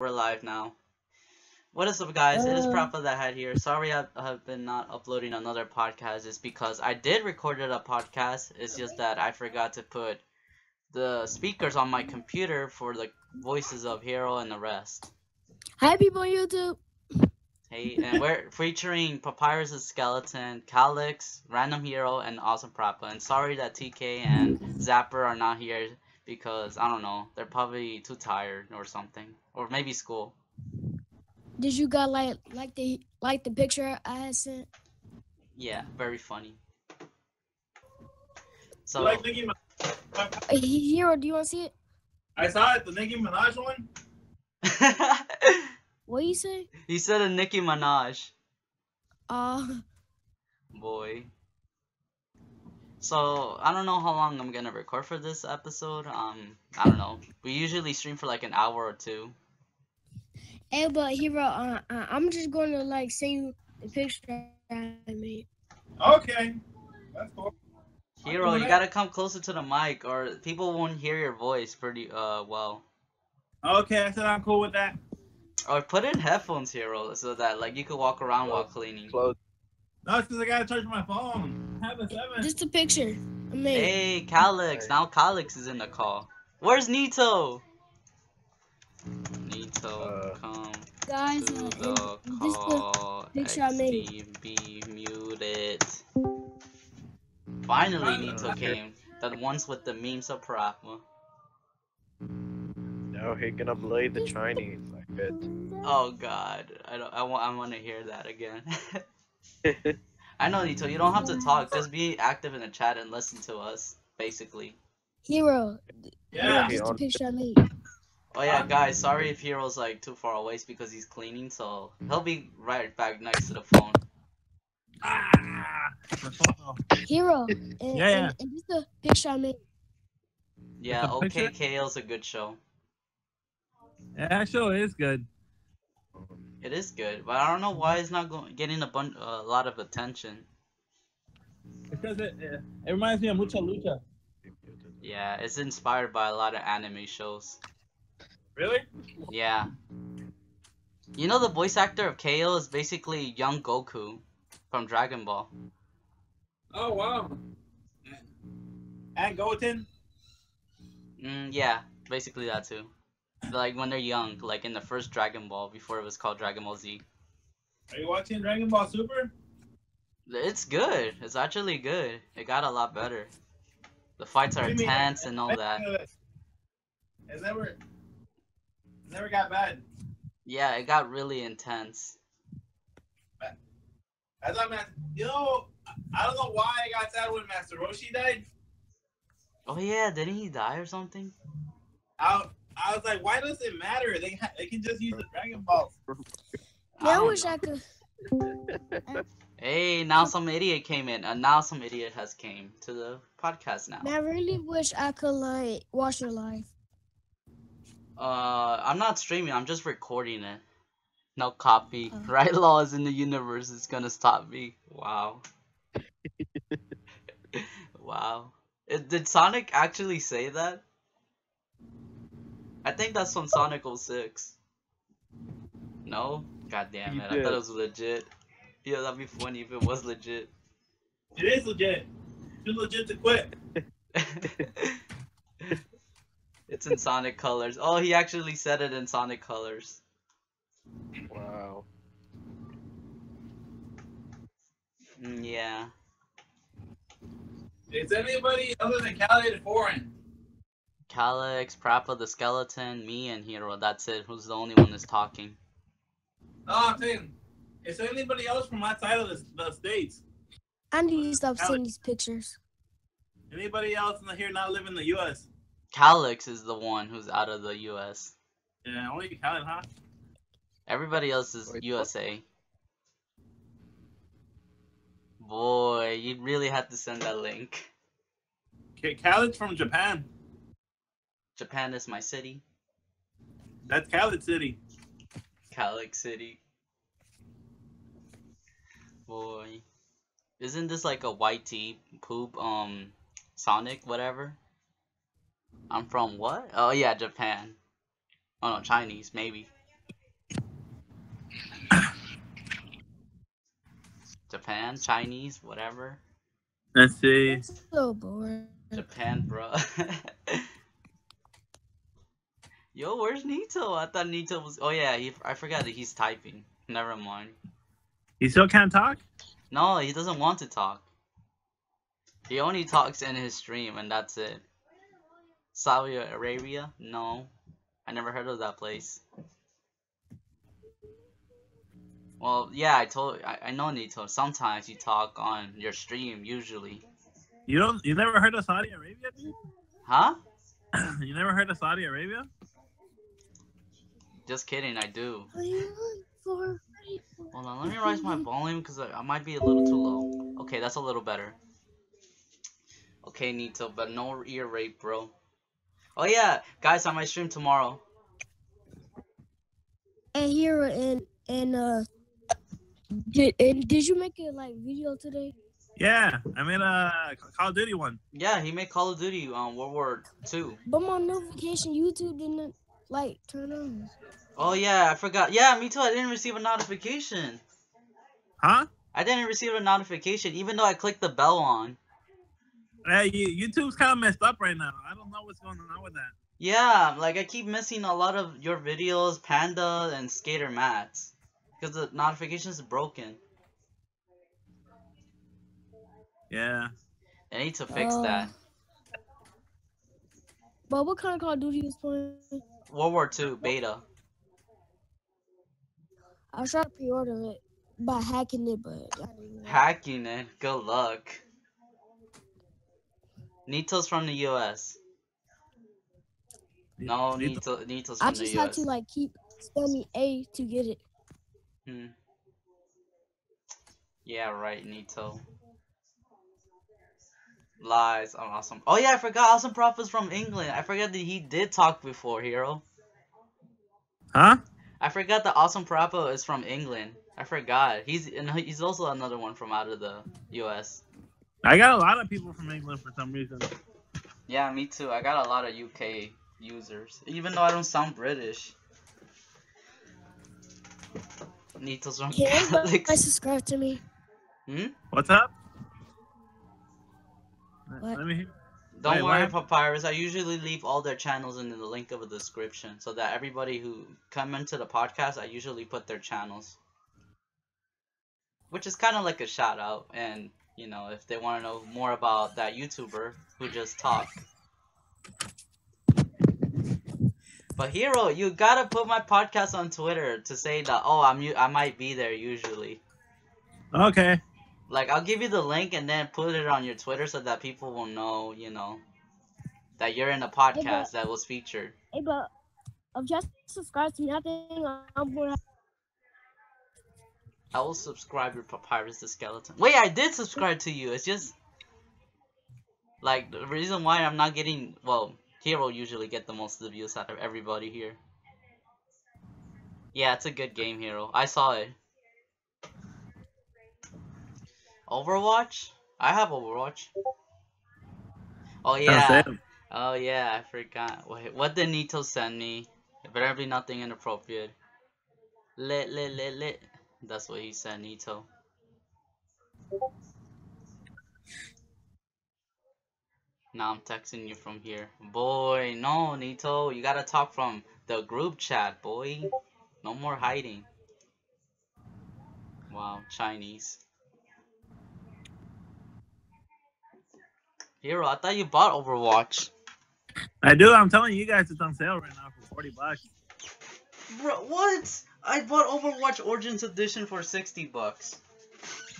We're live now. What is up, guys? it is Uh. Parappa the Hat here. Sorry I have been not uploading another podcast. It's because I did record a podcast. It's just that I forgot to put the speakers on my computer for the voices of Hero and the rest. Hi, people on YouTube. Hey, and we're featuring Papyrus Skeleton, Calyx, Random Hero, and Awesome Parappa. And sorry that TK and Zapper are not here because I don't know, they're probably too tired or something, or maybe school. Did you guys like like the like the picture I had sent? Yeah, very funny. I So like Nicki Minaj. Uh, Hero, do you want to see it? I saw it, the Nicki Minaj one. What you say? he said a Nicki Minaj Uh, boy. So I don't know how long I'm gonna record for this episode. Um, I don't know. We usually stream for like an hour or two. hey, but Hero, uh, uh, I'm just going to like send you the picture I made. Okay, that's cool. Hero, you gotta come closer to the mic, or people won't hear your voice pretty uh well. Okay, I said I'm cool with that. Or put in headphones, Hero, so that like you could walk around while cleaning. Close. No, it's because I gotta charge my phone. I have a seven. Just a picture I made. Hey, Calyx. Now Calyx is in the call. Where's Nito? Nito, Uh, come Guys, to uh, the and this the call. picture I made. XD be muted. Finally, Uh, Nito came. The ones with the memes of Parappa. Now he gonna blade the Chinese. I bet. Oh God, I don't. I want. I want to hear that again. I know, Nito. You don't have to talk. Just be active in the chat and listen to us. Basically. Hero, yeah. just a picture I made. Oh yeah, guys. Sorry if Hero's like too far away. It's because he's cleaning. So he'll be right back next to the phone. Ah! Hero, and, Yeah, yeah. And, and just a picture I made. Yeah. Okay, picture? KL's a good show. Yeah, that show is good. It is good, but I don't know why it's not going getting a bun- a lot of attention. Because it, it, it reminds me of Mucha Lucha. Yeah, it's inspired by a lot of anime shows. Really? Yeah. You know the voice actor of Kale is basically young Goku from Dragon Ball. Oh wow. And Goten. Mm, yeah, basically that too. Like when they're young, like in the first Dragon Ball before it was called Dragon Ball Z. Are you watching Dragon Ball Super? It's good. It's actually good. It got a lot better. The fights are you mean? intense and all that. It never, it never got bad. Yeah, it got really intense. I thought, man, you know, I don't know why I got sad when Master Roshi died. Oh yeah, didn't he die or something? I, I was like, why does it matter? They ha- they can just use the Dragon Balls. Yeah, I don't wish know. I could. Hey, now some idiot came in, and now some idiot has came to the podcast now. I really wish I could like watch it live. Uh, I'm not streaming. I'm just recording it. No copy. Oh. Right laws in the universe is gonna stop me. Wow. wow. It, did Sonic actually say that? I think that's from Sonic 06. No? God damn it. I thought it was legit. Yeah, that'd be funny if it was legit. It is legit. Too legit to quit. it's in Sonic colors. Oh, he actually said it in Sonic colors. Wow. Mm, yeah. Is anybody other than Cali foreign? Calyx, Prappa the Skeleton, me, and Hero. That's it. Who's the only one that's talking? No, I'm saying, is there anybody else from outside of the, the states? I need to stop Alex. seeing these pictures. Anybody else in the, here not live in the U.S.? Calyx is the one who's out of the U.S. Yeah, only Cali, huh? Everybody else is Wait. USA. Boy, you really had to send that link. Okay, Cali's from Japan. Japan is my city. That's Khaled City. Khaled City. Boy. Isn't this like a YT poop, um, Sonic, whatever? I'm from what? Oh yeah, Japan. Oh no, Chinese, maybe. Japan, Chinese, whatever. Let's see. That's so boring. Japan, bro. Yo, where's Nito? I thought Nito was. Oh yeah, he, I forgot that he's typing. Never mind. He still can't talk? No, he doesn't want to talk. He only talks in his stream, and that's it. Saudi Arabia? No, I never heard of that place. Well, yeah, I told I, I know Nito. Sometimes you talk on your stream, usually. You don't? You never heard of Saudi Arabia? dude? Huh? you never heard of Saudi Arabia? Just kidding, I do. What are you looking for? Hold on, let me raise my volume because I, I might be a little too low. Okay, that's a little better. Okay, Nito, but no ear rape, bro. Oh yeah, guys, on my stream tomorrow. And here and and uh, did and did you make a like video today? Yeah, I made a Call of Duty one. Yeah, he made Call of Duty on World War Two. But my notification YouTube didn't like turn on. Oh yeah, I forgot. Yeah, me too. I didn't receive a notification. Huh? I didn't receive a notification, even though I clicked the bell on. Hey, YouTube's kind of messed up right now. I don't know what's going on with that. Yeah, like I keep missing a lot of your videos, Panda and Skater Mats, because the notifications is broken. Yeah. I need to fix Oh. that. Uh, but what kind of Call of Duty is playing? World War Two beta. I tried to pre-order it by hacking it, but Hacking it. Good luck. Nito's from the U.S. No, Need- Nito, Nito's I from the just had U.S. to like keep spamming A to get it. Hmm. Yeah, right, Nito. Lies. I'm awesome. Oh yeah, I forgot. Awesome Prof is from England. I forgot that he did talk before, Hero. Huh? I forgot that Awesome Propo is from England. I forgot. He's and he's also another one from out of the U.S. I got a lot of people from England for some reason. Yeah, me too. I got a lot of UK users, even though I don't sound British. Nito's from Can anybody Alex. subscribe to me? Hmm? What's up? What? Let me. Don't Wait, worry, what? Papyrus. I usually leave all their channels in the link of the description so that everybody who come into the podcast, I usually put their channels. Which is kind of like a shout out. And, you know, if they want to know more about that YouTuber who just talked. But Hero, you gotta put my podcast on Twitter to say that, oh, I'm I might be there usually. Okay. Like, I'll give you the link and then put it on your Twitter so that people will know, you know, that you're in a podcast that was featured. Hey, but if just subscribe to think I'm gonna. I will subscribe your Papyrus the Skeleton. Wait, I did subscribe to you. It's just like the reason why I'm not getting well, Hero usually get the most of the views out of everybody here. Yeah, it's a good game, Hero. I saw it. Overwatch? I have Overwatch. Oh yeah. Oh yeah, I forgot. Wait, what did Nito send me? It better be nothing inappropriate. Lit, lit, lit, lit. That's what he said, Nito. Now I'm texting you from here. Boy, no, Nito. You gotta talk from the group chat, boy. No more hiding. Wow, Chinese. Hero, I thought you bought Overwatch. I do. I'm telling you, you guys, it's on sale right now for 40 bucks. Bro, what? I bought Overwatch Origins Edition for 60 bucks.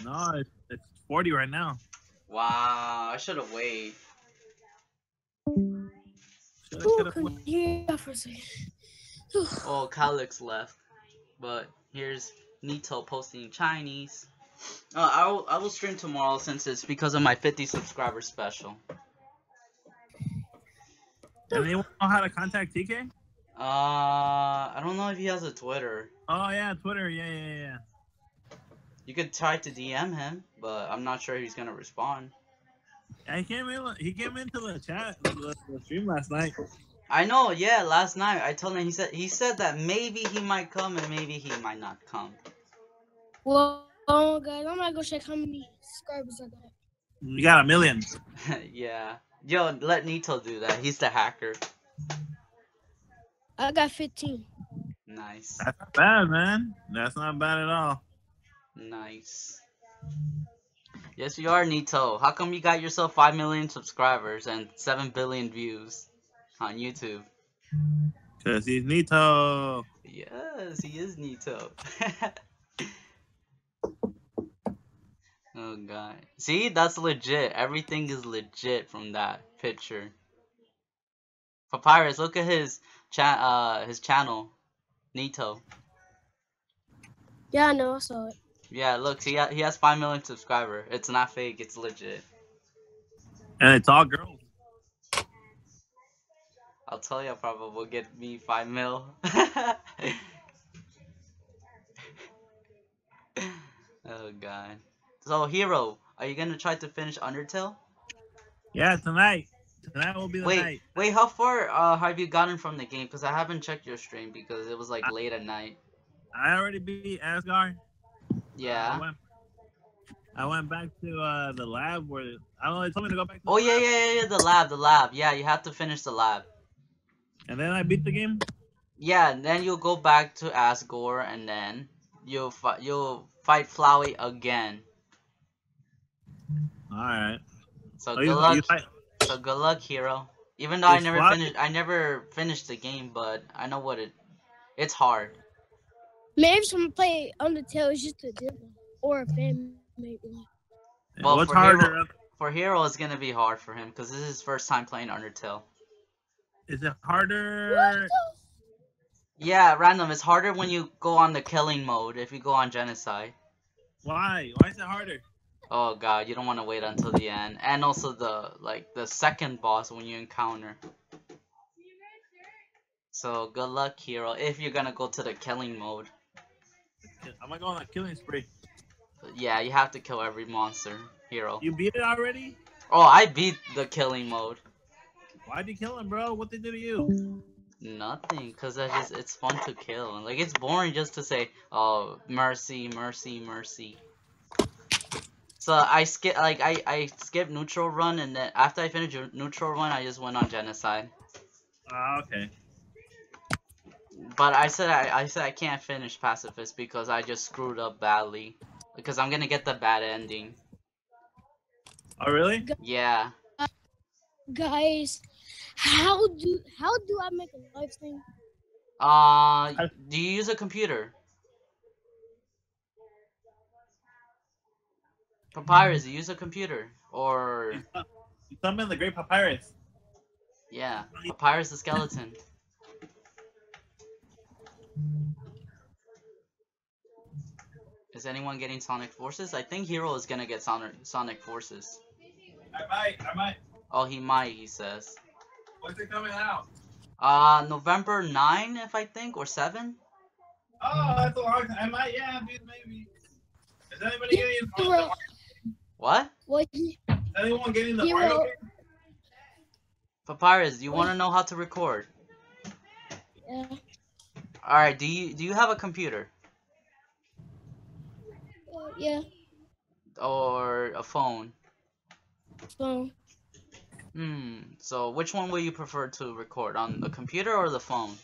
No, it's, it's 40 right now. Wow, I should have waited. Shoulda, Ooh, coulda, couldn't hear for a second. Whew. Oh, Calix left. But here's Nito posting Chinese. Uh, I will, I will stream tomorrow since it's because of my 50 subscriber special. And anyone know how to contact TK? Uh, I don't know if he has a Twitter. Oh yeah, Twitter. Yeah, yeah, yeah. You could try to DM him, but I'm not sure he's gonna respond. Yeah, he came in. He came into the chat, the, the stream last night. I know, yeah. Last night I told him he said he said that maybe he might come and maybe he might not come. Well, on, guys. I'm gonna go check how many subscribers I got. You got a million. yeah. Yo, let Nito do that. He's the hacker. I got 15. Nice. That's not bad, man. That's not bad at all. Nice. Yes, you are, Nito. How come you got yourself 5 million subscribers and 7 billion views on YouTube? Cause he's Nito. Yes, he is Nito. oh god. See, that's legit. Everything is legit from that picture. Papyrus, look at his cha- uh his channel. Nito. Yeah, I know. I saw it. Yeah, look, he, ha- he has 5 million subscriber. It's not fake, it's legit. And it's all girls. I'll tell you, probably will get me 5 mil. oh god. So, Hero, are you gonna try to finish Undertale? Yeah, tonight. Tonight will be the Wait, night. wait, how far uh, have you gotten from the game? Because I haven't checked your stream because it was like late at night. I already beat Asgore. I Yeah. went, I went back to uh, the lab where I don't know. They told me to go back. To the Oh yeah, lab, yeah, yeah, yeah, the lab, the lab. Yeah, you have to finish the lab. And then I beat the game. Yeah, and then you'll go back to Asgore, and then you'll fight you'll fight Flowey again. All right. So Oh, good oh, you, luck. you fight- So good luck, hero. Even though I never Flowey- finished, I never finished the game, but I know what it. It's hard. Maybe someone play Undertale is just a different or a fan maybe. Well, What's for harder? Hero- For hero, it's gonna be hard for him because this is his first time playing Undertale. Is it harder? Yeah, random. It's harder when you go on the killing mode. If you go on genocide. Why? Why is it harder? Oh god, you don't want to wait until the end. And also the like the second boss when you encounter. So good luck, hero. If you're gonna go to the killing mode. I'm gonna go on a killing spree. Yeah, you have to kill every monster, hero. You beat it already? Oh, I beat the killing mode. Why'd you kill him, bro? What they do to you? Nothing, cause I just it's fun to kill. Like it's boring just to say, oh mercy, mercy, mercy. So I skip like I I skip neutral run and then after I finish neutral run I just went on genocide. Ah, okay. But I said I I said I can't finish pacifist because I just screwed up badly. Because I'm gonna get the bad ending. Oh, really? Yeah. Guys, how do how do I make a live stream? Uh, do you use a computer? Papyrus, use a computer? Or You summon the Great Papyrus. yeah, Papyrus the skeleton. Is anyone getting Sonic Forces? I think Hero is gonna get Sonic Sonic Forces. I might, I might. Oh, he might. He says. When's it coming out? Uh, November 9, if I think, or 7. Oh, that's a long time. I might, yeah, maybe. Is anybody getting the Hero, What? what? Is anyone getting the Hero. Mario game? Papyrus, do you want to know how to record? Yeah, All right. Do you do you have a computer uh, yeah. or a phone? So Hmm. So which one will you prefer to record on the computer or the phone?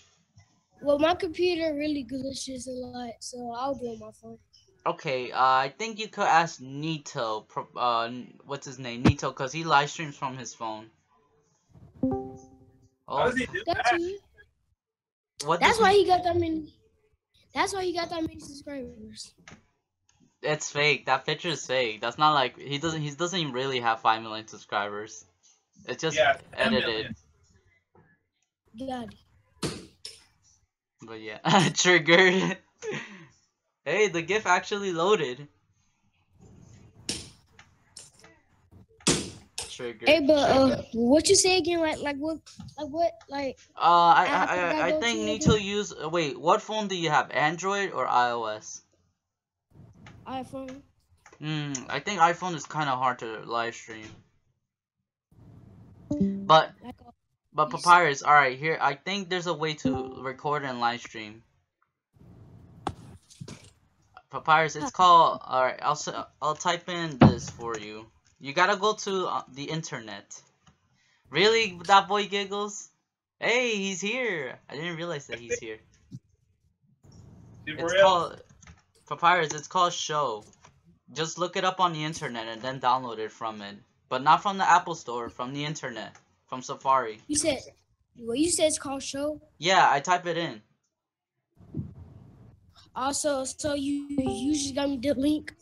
well, my computer really glitches a lot, so I'll do on my phone. Okay. Uh, I think you could ask Nito. pro- Uh, what's his name? Nito, cause he live streams from his phone. How Oh, does he do That's that? why. what? That's why he- he got that many. That's why he got that many subscribers. It's fake. That picture is fake. That's not like he doesn't. He doesn't even really have five million subscribers. It's just Yeah, edited. million. God. But yeah, triggered. hey, the GIF actually loaded. Triggered. Hey, but uh, what you say again? Like, like what? Like what? Like, Uh, I I I, think I think need to use. uh, Wait, what phone do you have? Android or iOS? iPhone. Hmm, I think iPhone is kind of hard to live stream. But uh, but. Papyrus, all right, here I think there's a way to record and live stream. Papyrus, it's called. Alright, I'll s- I'll type in this for you. You gotta go to uh, the internet. Really, that boy giggles? Hey, he's here. I didn't realize that he's here. See, It's real? called Papyrus. It's called Show. Just look it up on the internet and then download it from it, but not from the Apple Store. From the internet, from Safari. You said, well, you said it's called show. Yeah, I type it in. Also, so you you just got me the link.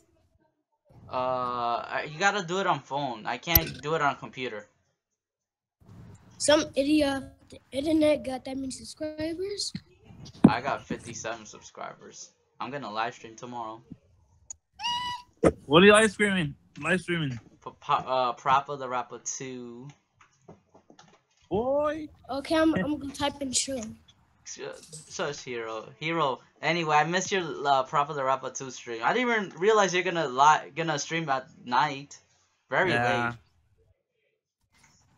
Uh, you gotta do it on phone. I can't do it on computer. Some idiot the internet got that many subscribers. I got 57 subscribers. I'm gonna live stream tomorrow. What are you live streaming? Live streaming. Pa- uh, Parappa the Rapper 2. Boy. Okay, I'm I'm gonna type in show. Such hero, hero. Anyway, I missed your uh, Parappa the Rapper 2 stream. I didn't even realize you're gonna li- gonna stream at night, very Yeah. late.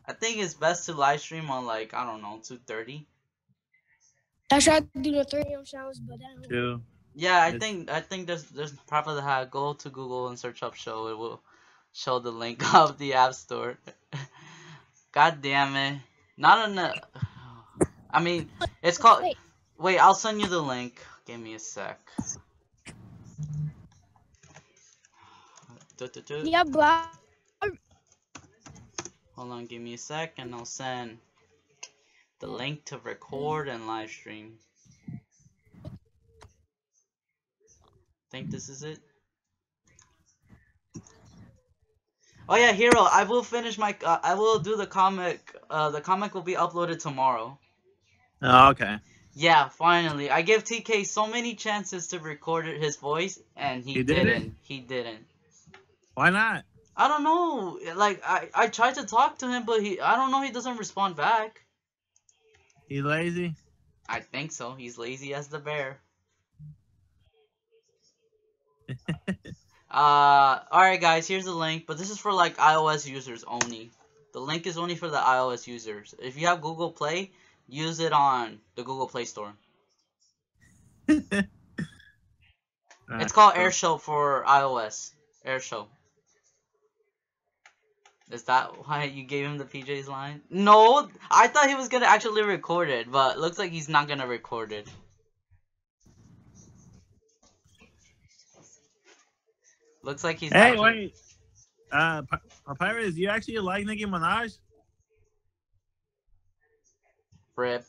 I think it's best to live stream on like I don't know 2:30. I tried to do the 3 a.m. showers, but I don't. Two. Yeah, I It's- think I think there's there's Parappa the Hat. Go to Google and search up show. It will show the link of the App Store. God damn it! Not in the. I mean, it's called. Wait. Wait, I'll send you the link. Give me a sec. Yeah, but Hold on, give me a sec, and I'll send the link to record and live stream. Think this is it? Oh yeah, Hero. I will finish my. Uh, I will do the comic. Uh, the comic will be uploaded tomorrow. Oh, okay. Yeah, finally. I gave TK so many chances to record his voice, and he, He didn't? didn't. He didn't. Why not? I don't know. Like I, I tried to talk to him, but he. I don't know. He doesn't respond back. He's lazy. I think so. He's lazy as the bear. uh, alright guys, here's the link, but this is for like iOS users only. The link is only for the iOS users. If you have Google Play, use it on the Google Play Store. It's called AirShou for iOS. AirShou. Is that why you gave him the PJ's line? No, I thought he was gonna actually record it, but looks like he's not gonna record it. Looks like he's. Hey, actually- wait. Uh, Pa- Papyrus, you actually like Nicki Minaj? Rip.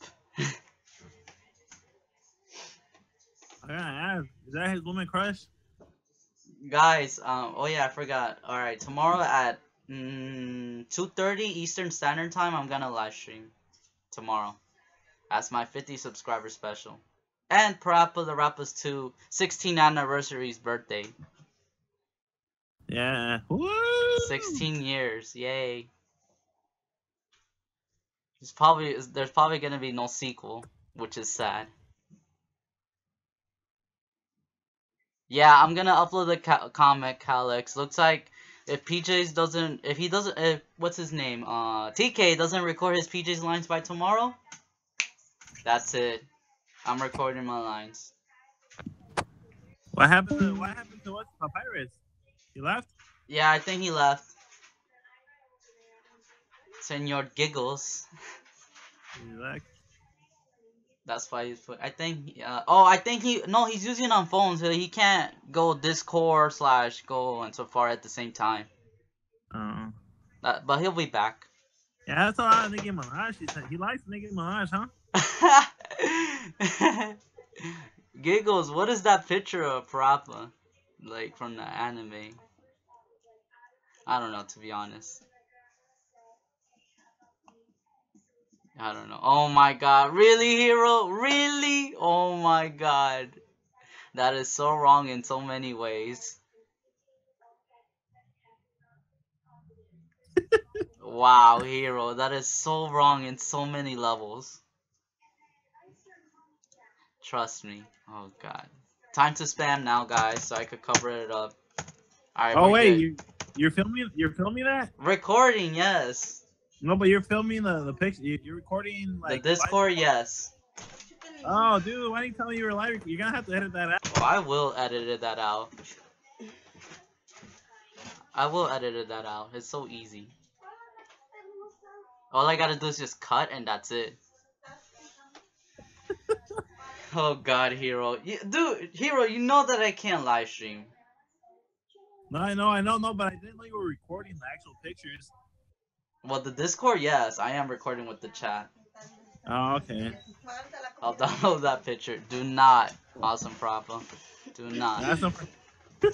Ask. Is that his woman crush? Guys, um, oh yeah, I forgot. All right, tomorrow at mm, two thirty Eastern Standard Time, I'm gonna live stream. Tomorrow, that's my 50 subscriber special, and Parappa the Rappa's 2 16th anniversary's birthday. Yeah. Woo! 16 years, yay. There's probably there's probably gonna be no sequel, which is sad. Yeah, I'm gonna upload the comic, Calix. Looks like if PJ's doesn't, if he doesn't, if what's his name, uh, TK doesn't record his PJ's lines by tomorrow, that's it. I'm recording my lines. What happened to what happened to what Papyrus? He left? Yeah, I think he left. Senor Giggles. Left. That's why he's put. I think. Uh, oh, I think he. No, he's using it on phone, so he can't go Discord slash go and so far at the same time. Oh. Uh, but he'll be back. Yeah, that's a lot of Nicki Minaj. He said he likes Nicki Minaj, huh? Giggles, what is that picture of Parappa? Like from the anime? I don't know, to be honest. I don't know. Oh my god. Really, hero? Really? Oh my god. That is so wrong in so many ways. wow, hero. That is so wrong in so many levels. Trust me. Oh god. Time to spam now, guys, so I could cover it up. Alright, Oh wait, good. you you're filming you're filming that? recording, yes. No, but you're filming the the picture. You, you're recording like the Discord, yes. Oh, dude, why didn't you tell me you were live? You're gonna have to edit that out. Oh, I will edit that out. I will edit that out. It's so easy. All I gotta do is just cut and that's it. oh god, Hero. You, dude, Hero, you know that I can't live stream. No, I know, I know, no, but I didn't know you were recording the actual pictures. Well, the Discord, yes, I am recording with the chat. Oh, okay. I'll download that picture. Do not. Awesome problem. Do not. That's no.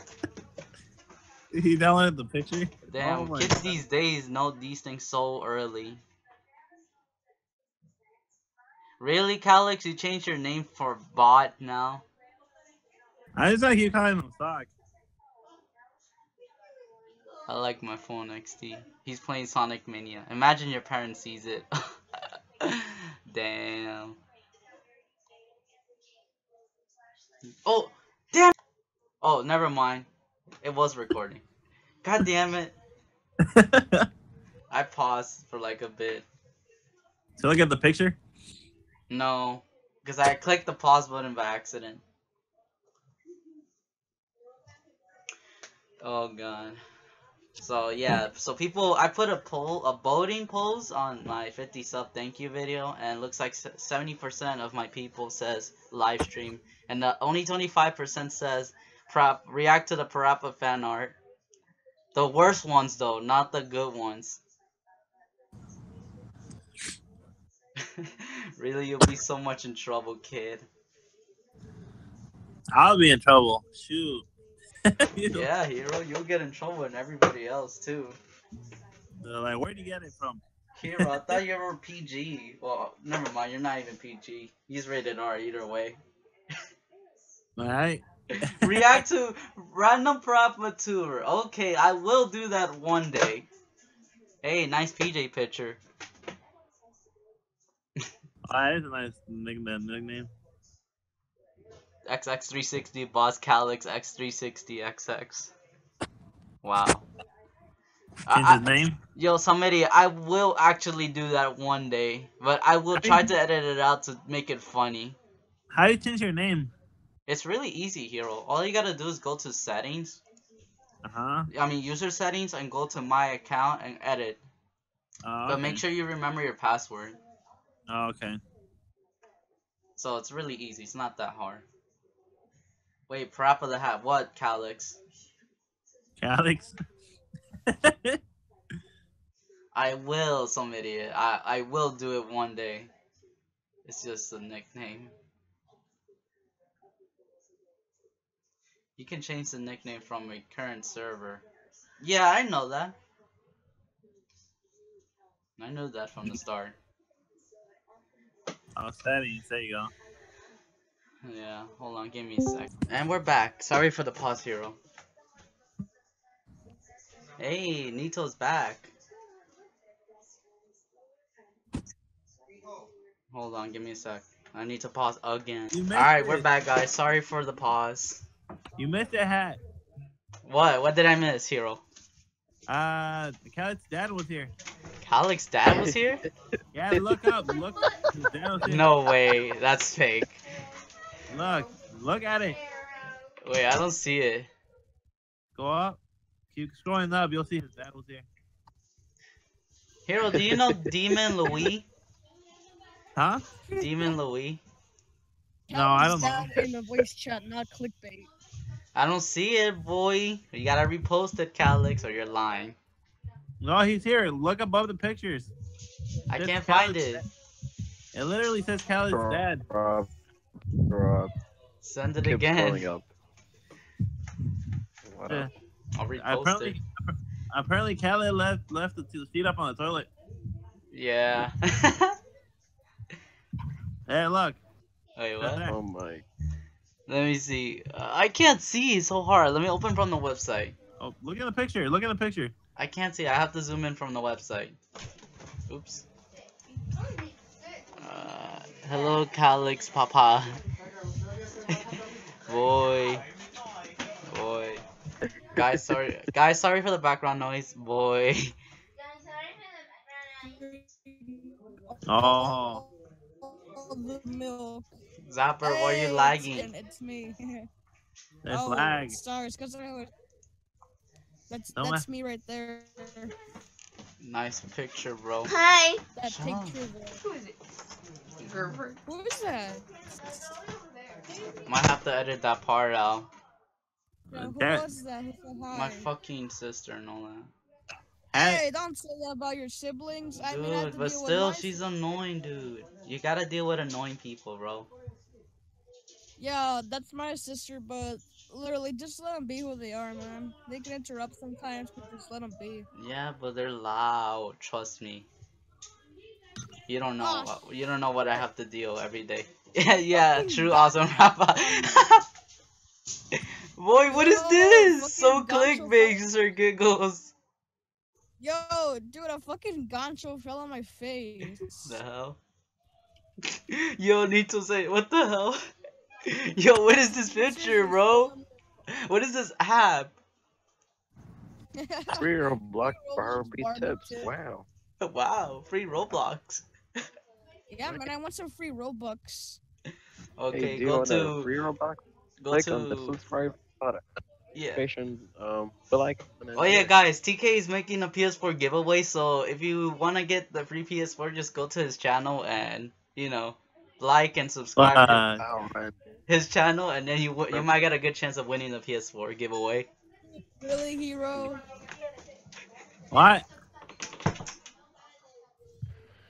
he downloaded the picture. Damn, Oh kids God. these days know these things so early. Really, Calix? You changed your name for bot now? I just like you calling him sock. I like my phone XD. He's playing Sonic Mania. Imagine your parent sees it. damn. Oh, damn. Oh, never mind. It was recording. God damn it. I paused for like a bit. so look at the picture. No, because I clicked the pause button by accident. Oh god. So yeah, so people, I put a poll, a voting polls on my 50 sub thank you video, and looks like 70% of my people says live stream, and the only 25% says prop react to the Parappa fan art. The worst ones though, not the good ones. really, you'll be so much in trouble, kid. I'll be in trouble. Shoot. You know, Yeah, hero, you'll get in trouble and everybody else too. they're like, where'd you get it from? Hero, I thought you were PG. Well, never mind, you're not even PG. He's rated R either way. All right. React to random prop mature. Okay, I will do that one day. Hey, nice PJ picture. Oh, that is a nice nickname. Nickname. XX360 Boss Calix X360 XX. Wow. Change I- his name. Yo, somebody, I will actually do that one day, but I will try to edit it out to make it funny. How do you change your name? It's really easy, Hero. All you gotta do is go to settings, Uh huh. I mean user settings, and go to my account and edit. Oh, But make sure you remember your password. Oh, okay. So it's really easy. It's not that hard. Wait, Parappa the Hat. What, Calix? Calix. I will, some idiot. I, I will do it one day. It's just a nickname. You can change the nickname from a current server. Yeah, I know that. I knew that from the start. oh, settings. There you go. Yeah, hold on, give me a sec. And we're back. Sorry for the pause, hero. Hey, Nito's back. Hold on, give me a sec. I need to pause again. Alright, we're back, guys. Sorry for the pause. You missed a hat. What? What did I miss, hero? Uh, Calix's dad was here. Calix's dad was here? Yeah, look up. Look. His dad was here. No way. That's fake. Look. Look at it. Wait, I don't see it. Go up. Keep scrolling up. You'll see his dad was here. Hero, do you know Demon Louis? Huh? Demon Louis? No, I don't know. Down in the voice chat, not clickbait. I don't see it, boy. You gotta repost it, Calix, or you're lying. No, he's here. Look above the pictures. I Just can't Calix find it. It literally says Calix's dad. Rob, Rob, Send it again. up. What Yeah. up? I'll repost it. Apparently, apparently, Callie left left the, the seat up on the toilet. Yeah. Hey, look. Wait, what? Oh my. Let me see. Uh, I can't see. So hard. Let me open from the website. Oh, look at the picture. Look at the picture. I can't see. I have to zoom in from the website. Oops. Hello, Calix Papa. boy. Boy. Guys, sorry. Guys, sorry for the background noise. Boy. Oh. the milk. Zapper, why are you lagging? and It's me. That's oh, lag. Sorry, it's because I was. That's Don't that's me right there. Nice picture, bro. Hi. That Shut up. picture. there. Who is it? Gerber. Who is that? Might have to edit that part out. Yo, who That- was that? Who said? My fucking sister and all that. Hey, Hey, don't say that about your siblings. I mean, I have Dude, to but deal still, my she's siblings. annoying, dude. You gotta deal with annoying people, bro. Yeah, that's my sister, but literally, just let them be who they are, man. They can interrupt sometimes, but just let them be. Yeah, but they're loud. Trust me. You don't know. What- you don't know what I have to deal every day. Yeah, yeah. True, awesome rapper. Boy, what is Yo, this? So clickbait Sir giggles. Yo, dude, a fucking gancho fell on my face. The hell? Yo, need to say what the hell? Yo, what is this picture, bro? What is this app? Free Roblox Barbie Barbie tips. tips. Wow. Wow, free Roblox. Yeah, man, I want some free Robux. Okay, hey, do you go want to free Roblox? go Click on the to subscribe yeah. Um, the like. Oh yeah, guys, TK is making a PS4 giveaway, so if you want to get the free PS4, just go to his channel and you know, like and subscribe to uh, Oh man. his channel, and then you w- you might get a good chance of winning the PS4 giveaway. Really, hero? what?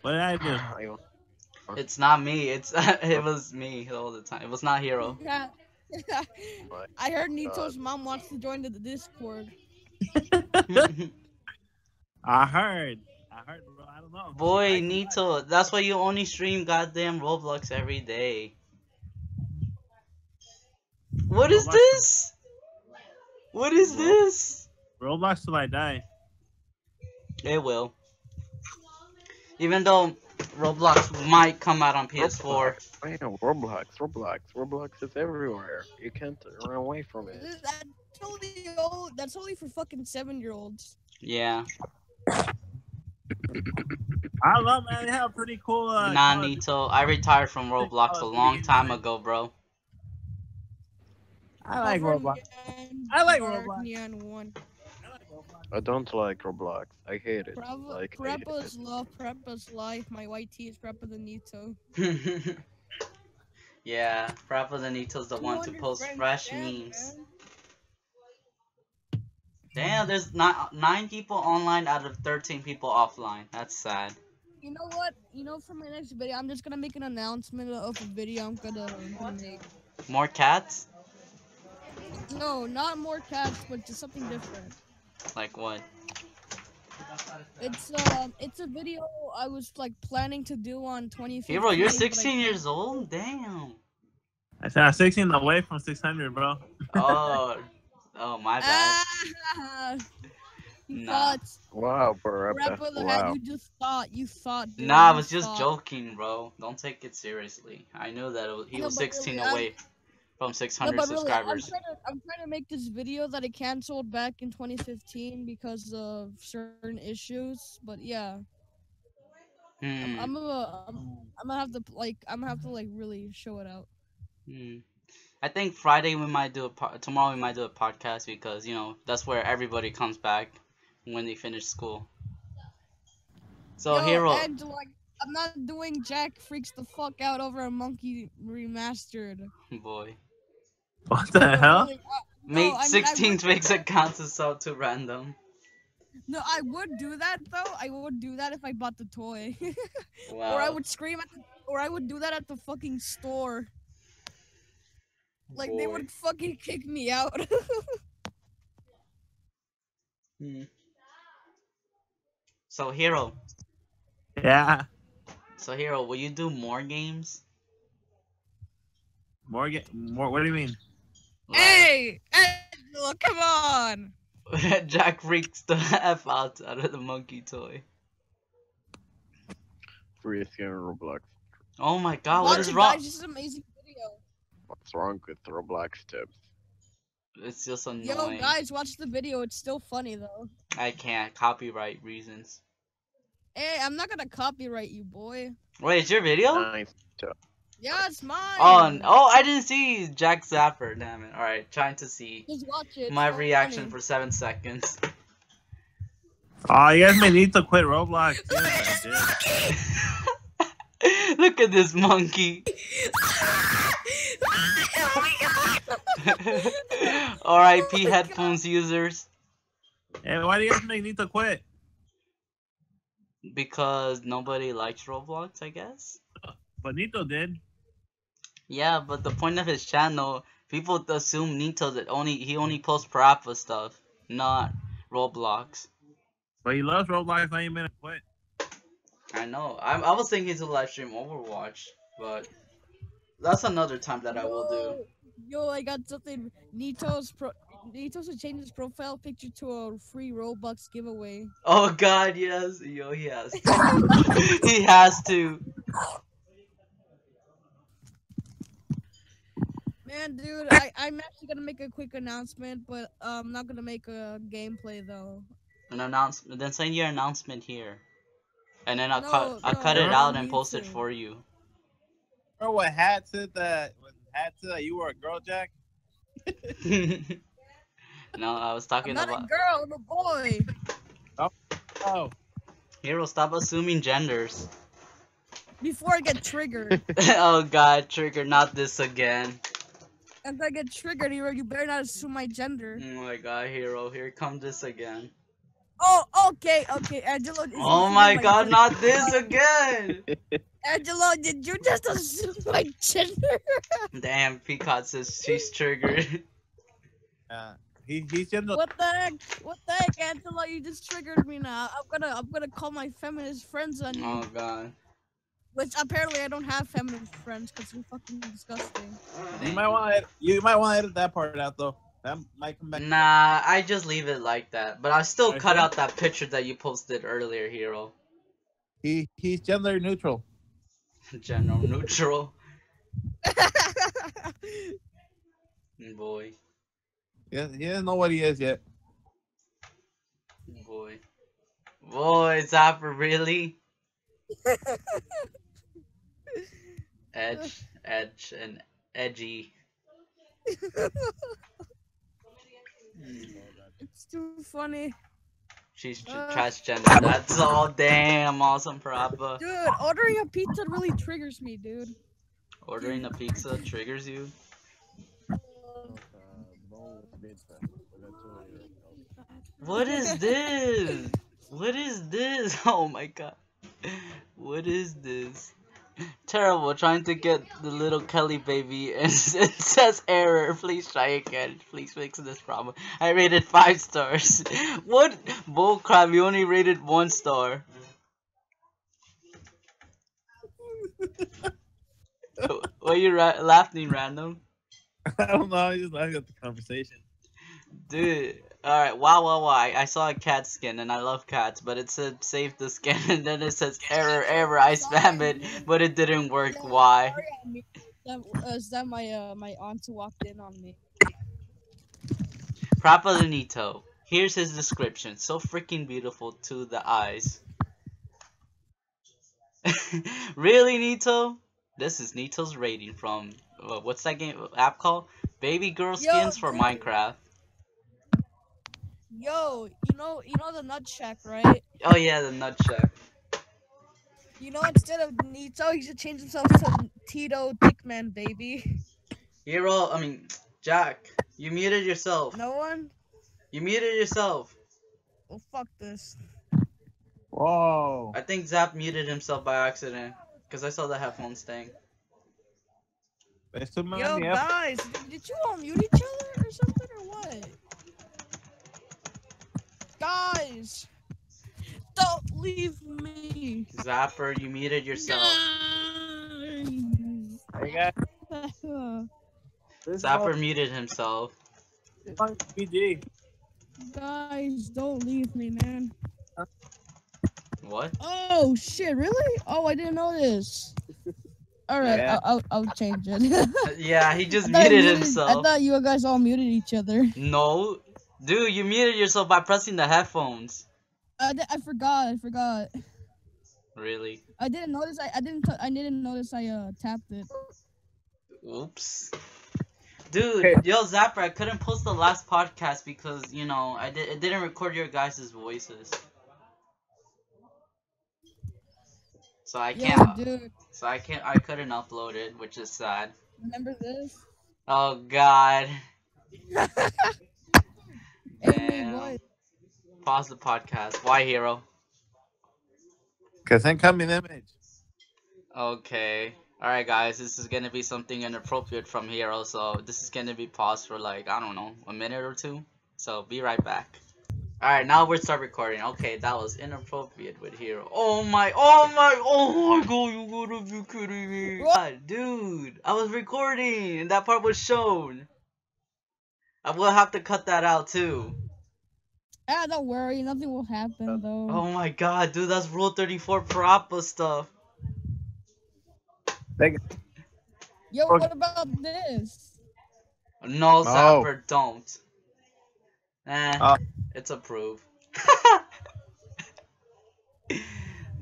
What did I do? I- It's not me. It's it was me all the time. It was not Hero. Yeah. I heard Nito's mom wants to join the Discord. I heard. I heard, bro. I don't know. Boy, I- Nito, that's why you only stream goddamn Roblox every day. What is Roblox- this? What is this? Roblox till I die. It will. Even though Roblox might come out on PS4. Roblox. I know Roblox. Roblox. Roblox is everywhere. You can't run away from it. That's only old. That's only for fucking seven-year-olds. Yeah. I don't know, man. They have a pretty cool. Uh, Nah, Call Nito. I retired from Roblox a long time ago, bro. I like Roblox. I like Roblox. Neon one. I don't like Roblox. I hate it. Prep, Like, I hate it. love, prep is life. My white tee is prep the Nito. yeah, Frappa the Nito's the one to post fresh damn, memes. man. Damn, there's ni- nine people online out of 13 people offline. That's sad. You know what? You know, for my next video, I'm just gonna make an announcement of a video I'm gonna, gonna make. More cats? No, not more cats, but just something different. Like what? It's um, it's a video I was like planning to do on 2015. bro, you're 16 years old? Damn. I said I'm 16 away from 600, bro. Oh, oh my bad. Ah, Nah. Wow, bro. Rap of the Wow. Hat, you just thought, you thought. dude, Nah, I was just thought. joking, bro. Don't take it seriously. I knew that it was, he No, was 16 really, I'm- away from No, 600 but really, I'm subscribers. trying, to, I'm trying to make this video that I canceled back in 2015 because of certain issues. But yeah, I'm, Hmm. I'm gonna, I'm, I'm gonna have to like, I'm gonna have to like really show it out. Hmm. I think Friday we might do a po- tomorrow we might do a podcast because you know that's where everybody comes back when they finish school. So Yo, hero, and like, I'm not doing Jack freaks the fuck out over a monkey remastered. boy, What the But hell? really, uh, mate, I mean, 16 would- makes accounts is so too random. no, I would do that though. I would do that if I bought the toy, Wow. or I would scream at, the, or I would do that at the fucking store. Like they would fucking kick me out. Hmm. So hero, Yeah. so hero, will you do more games? More get more. What do you mean? Like, hey, Angela, come on. Jack freaks the f out out of the monkey toy. Free skin Roblox. Oh my god, what Watch is it, wrong? guys, This is an amazing video. What's wrong with Roblox tips? It's just annoying. Yo, guys, watch the video. It's still funny though. I can't copyright reasons. Hey, I'm not gonna copyright you, boy. Wait, it's your video? Nice. Yeah, it's mine. Oh, oh, I didn't see Jack Zapper. Damn it. All right, trying to see Just watch it. my it's reaction funny. for seven seconds. Oh, you guys may need to quit Roblox. Yes, I did. Look at this monkey. R.I.P. Oh headphones users Hey, why do you guys may need to quit? because nobody likes Roblox, I guess. Bonito did. Yeah, but the point of his channel, people assume Nito that only he only posts Parappa stuff, not Roblox. But he loves Roblox. Now you made him quit. I know. I I was thinking to live stream Overwatch, but that's another time that I will do. Yo, I got something. Nito's pro. Nito's to change his profile picture to a free Robux giveaway. Oh God, yes, yo, he has. To. he has to. Man, dude, I, I'm actually gonna make a quick announcement, but uh, I'm not gonna make a gameplay though. An announcement. Then send your announcement here, and then I'll No, cut. I'll no, cut it out and post it for you. Remember what Hat said that? When Hat said that you were a girl, Jack? no, I was I'm talking not about a girl, I'm a boy. Oh, Hero. Stop assuming genders. Before I get triggered, oh God, trigger! Not this again. If I get triggered, you you better not assume my gender. Oh my God, Hero! Here come this again. Oh, okay, okay, Angelo. is Oh assuming my God, gender. not this again! Angelo, did you just assume my gender? Damn, Peacock says she's triggered. uh, he he's in the. What the heck? What the heck, Angelo? You just triggered me now. I'm gonna I'm gonna call my feminist friends on you. oh God. Which apparently I don't have feminist friends because you're fucking disgusting. You might want to. You might want to edit that part out though. That might come back. Nah, I just leave it like that. But I still Okay. cut out that picture that you posted earlier, Hero. He he's gender neutral. General neutral. Boy. Yeah, he doesn't know what he is yet. Boy. Boy, Zapper, really? Edge, edge, and edgy. it's too funny. She's Uh. transgender. That's all. Damn, awesome, Parappa. Dude, ordering a pizza really triggers me, dude. Ordering a pizza triggers you? What is this? What is this? Oh my god. What is this? Terrible, trying to get the little Kelly baby and it says error. Please try again. Please fix this problem. I rated 5 stars. What? Bullcrap, you only rated 1 star. Why you ra- laughing random? I don't know. I just laughing at the conversation. Dude, alright, wow, wow, wow. I, saw a cat skin and I love cats, but it said save the skin and then it says error, error. I spam it, but it didn't work. Why? Sorry, I mean, that, uh, is that my uh my aunt walked in on me? Prapalinito. Here's his description. So freaking beautiful to the eyes. really, Nito? This is Nito's rating from uh, what's that game app called? Baby girl Yo, skins for dude. Minecraft. Yo, you know you know the nut shack, right? Oh yeah, the nut check. You know instead of Nito, he should change himself to Tito Dickman, baby. Hero, I mean Jack, you muted yourself. No one? You muted yourself. Well, fuck this. Whoa. I think Zap muted himself by accident. Because I saw the headphones thing. There's too many. Yo, guys, did, did you all mute each other or something or what? Guys, don't leave me. Zapper, you muted yourself. Hey guys, this is all Zapper muted himself. PG. Guys, don't leave me, man. What? Oh shit! Really? Oh, I didn't know this. All right, Yeah. I'll, I'll I'll change it. Yeah, he just muted, thought you muted I thought you guys all muted each other. No. Dude, you muted yourself by pressing the headphones. I, di- I forgot. I forgot. Really? I didn't notice. I, I didn't. T- I didn't notice. I uh tapped it. Oops. Dude, Okay. yo Zapper, I couldn't post the last podcast because you know I did it didn't record your guys' voices. So I can't. dude, So I can't. I couldn't upload it, which is sad. remember this? Oh God. Hey, Damn. Pause the podcast. Why hero? Cause incoming image. Okay. Alright guys, this is gonna be something inappropriate from Hero, so this is gonna be paused for like, I don't know, a minute or two. So be right back. Alright, now we're start recording. Okay, that was inappropriate with Hero. Oh my, oh my, oh my god, you gotta be kidding me. What? God, dude, I was recording and that part was shown. I will have to cut that out too. Ah, don't worry. Nothing will happen though. Oh my god, dude, that's Rule 34 proper stuff. Thank you. Yo, okay. what about this? No, No. Zapper, don't. Eh, Uh. it's approved.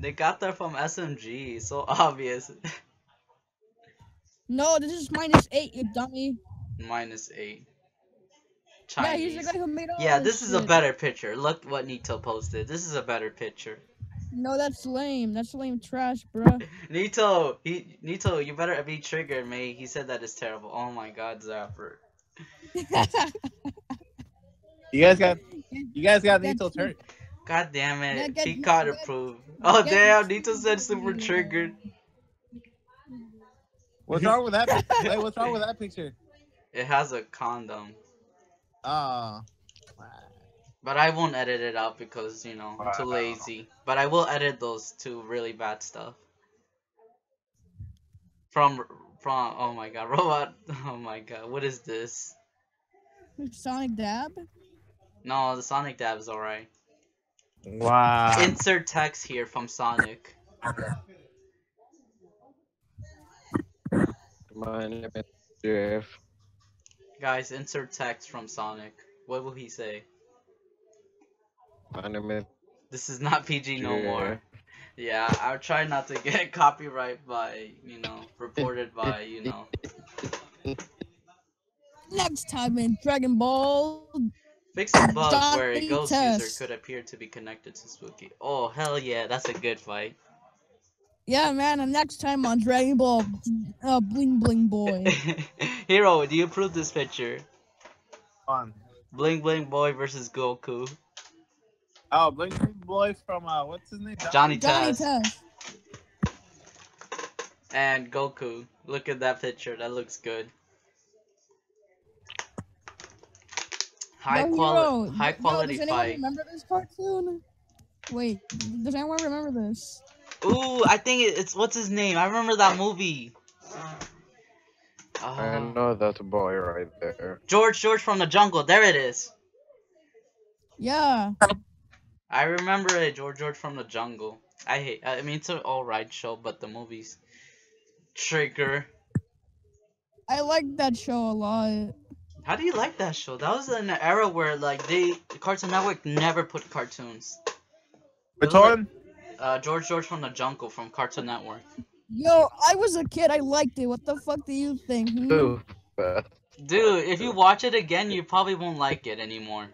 they got that from SMG, so obvious. No, this is minus eight, you dummy. Minus 8. Yeah, he's Chinese. the guy who made all Yeah, this this is a better picture. Look what Nito posted. This is a better picture. No, that's lame. That's lame trash, bro. Nito, he Nito, you better be triggered, mate. He said that is terrible. Oh my god, Zapper. You guys got you guys got Nito turn. God damn it. He caught oh, get- approved. Oh damn, Nito said super triggered. What's wrong with that? Hey, what's wrong with that picture? It has a condom. Ah. But I won't edit it out because, you know, I'm too Wow. lazy. But I will edit those two really bad stuff. From, from, oh my god, robot, oh my god, what is this? Sonic Dab? No, the Sonic dab is alright. Wow. Insert text here from Sonic. My name is Jeff. Guys, insert text from Sonic. What will he say? My name This is not PG no Jeff. more. Yeah, I'll try not to get copyright by, you know, reported by, you know. Next time in Dragon Ball. Fix Fixing bugs where a Johnny ghost Test. user could appear to be connected to Spooky. Oh, hell yeah, that's a good fight. Yeah, man, and next time on Dragon Ball uh, Bling Bling Boy. Hero, do you approve this picture? on. Bling Bling Boy versus Goku. Oh, Bling Blink Boy from uh, what's his name? Johnny Johnny Test Test. and Goku. Look at that picture. That looks good. High Yo, quality, Hero, high yo, quality does anyone fight. remember this cartoon? Wait, does anyone remember this? Ooh, I think it's what's his name? I remember that movie. I Uh, know that boy right there. George, George from the jungle. There it is. Yeah. I remember it, George, George from the jungle. I hate. I mean, it's an alright show, but the movies. Trigger. I like that show a lot. How do you like that show? That was an era where like they Cartoon Network never put cartoons. Which one? Uh, George George from the Jungle from Cartoon Network. Yo, I was a kid. I liked it. What the fuck do you think? hmm? Too. Dude, if you watch it again, you probably won't like it anymore.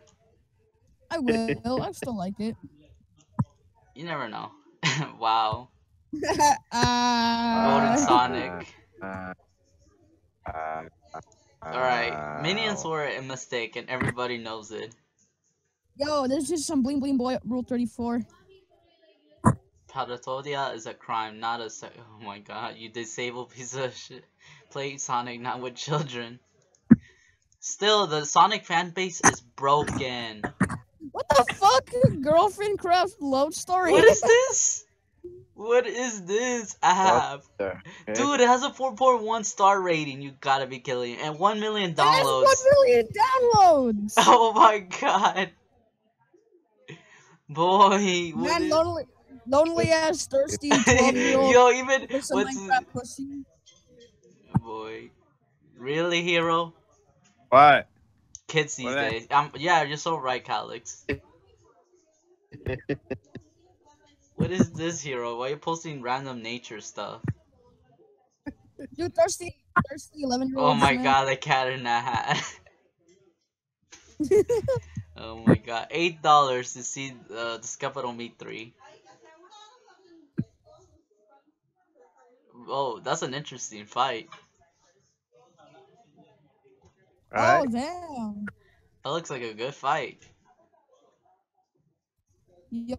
I will. I still like it. You never know. wow. uh, Golden Sonic. Uh, uh, Alright, minions uh, were a mistake and everybody knows it. Yo, this is some bling bling boy rule 34. Paratodia is a crime, not a se- Oh my god, you disabled piece of shit. Play Sonic not with children. Still, the Sonic fan base is broken. What the fuck? Girlfriend craft love story? What is this? What is this app? the? Dude, it has a 4.1 star rating. You gotta be killing it. And 1 million It has downloads. 1 million downloads! Oh my god. Boy. what Man, is- lonely, lonely ass, thirsty 12 year old Yo, even what's Minecraft pussy. boy? Really, hero? What? Kids these What that- days. Um, yeah, you're so right, Calix. What is this hero? Why are you posting random nature stuff? You thirsty, thirsty eleven year old. Oh old. my god, the cat in that hat. oh my god, eight dollars to see uh, the Skeletal Meat three. Oh, that's an interesting fight. Oh damn. That looks like a good fight, Yo,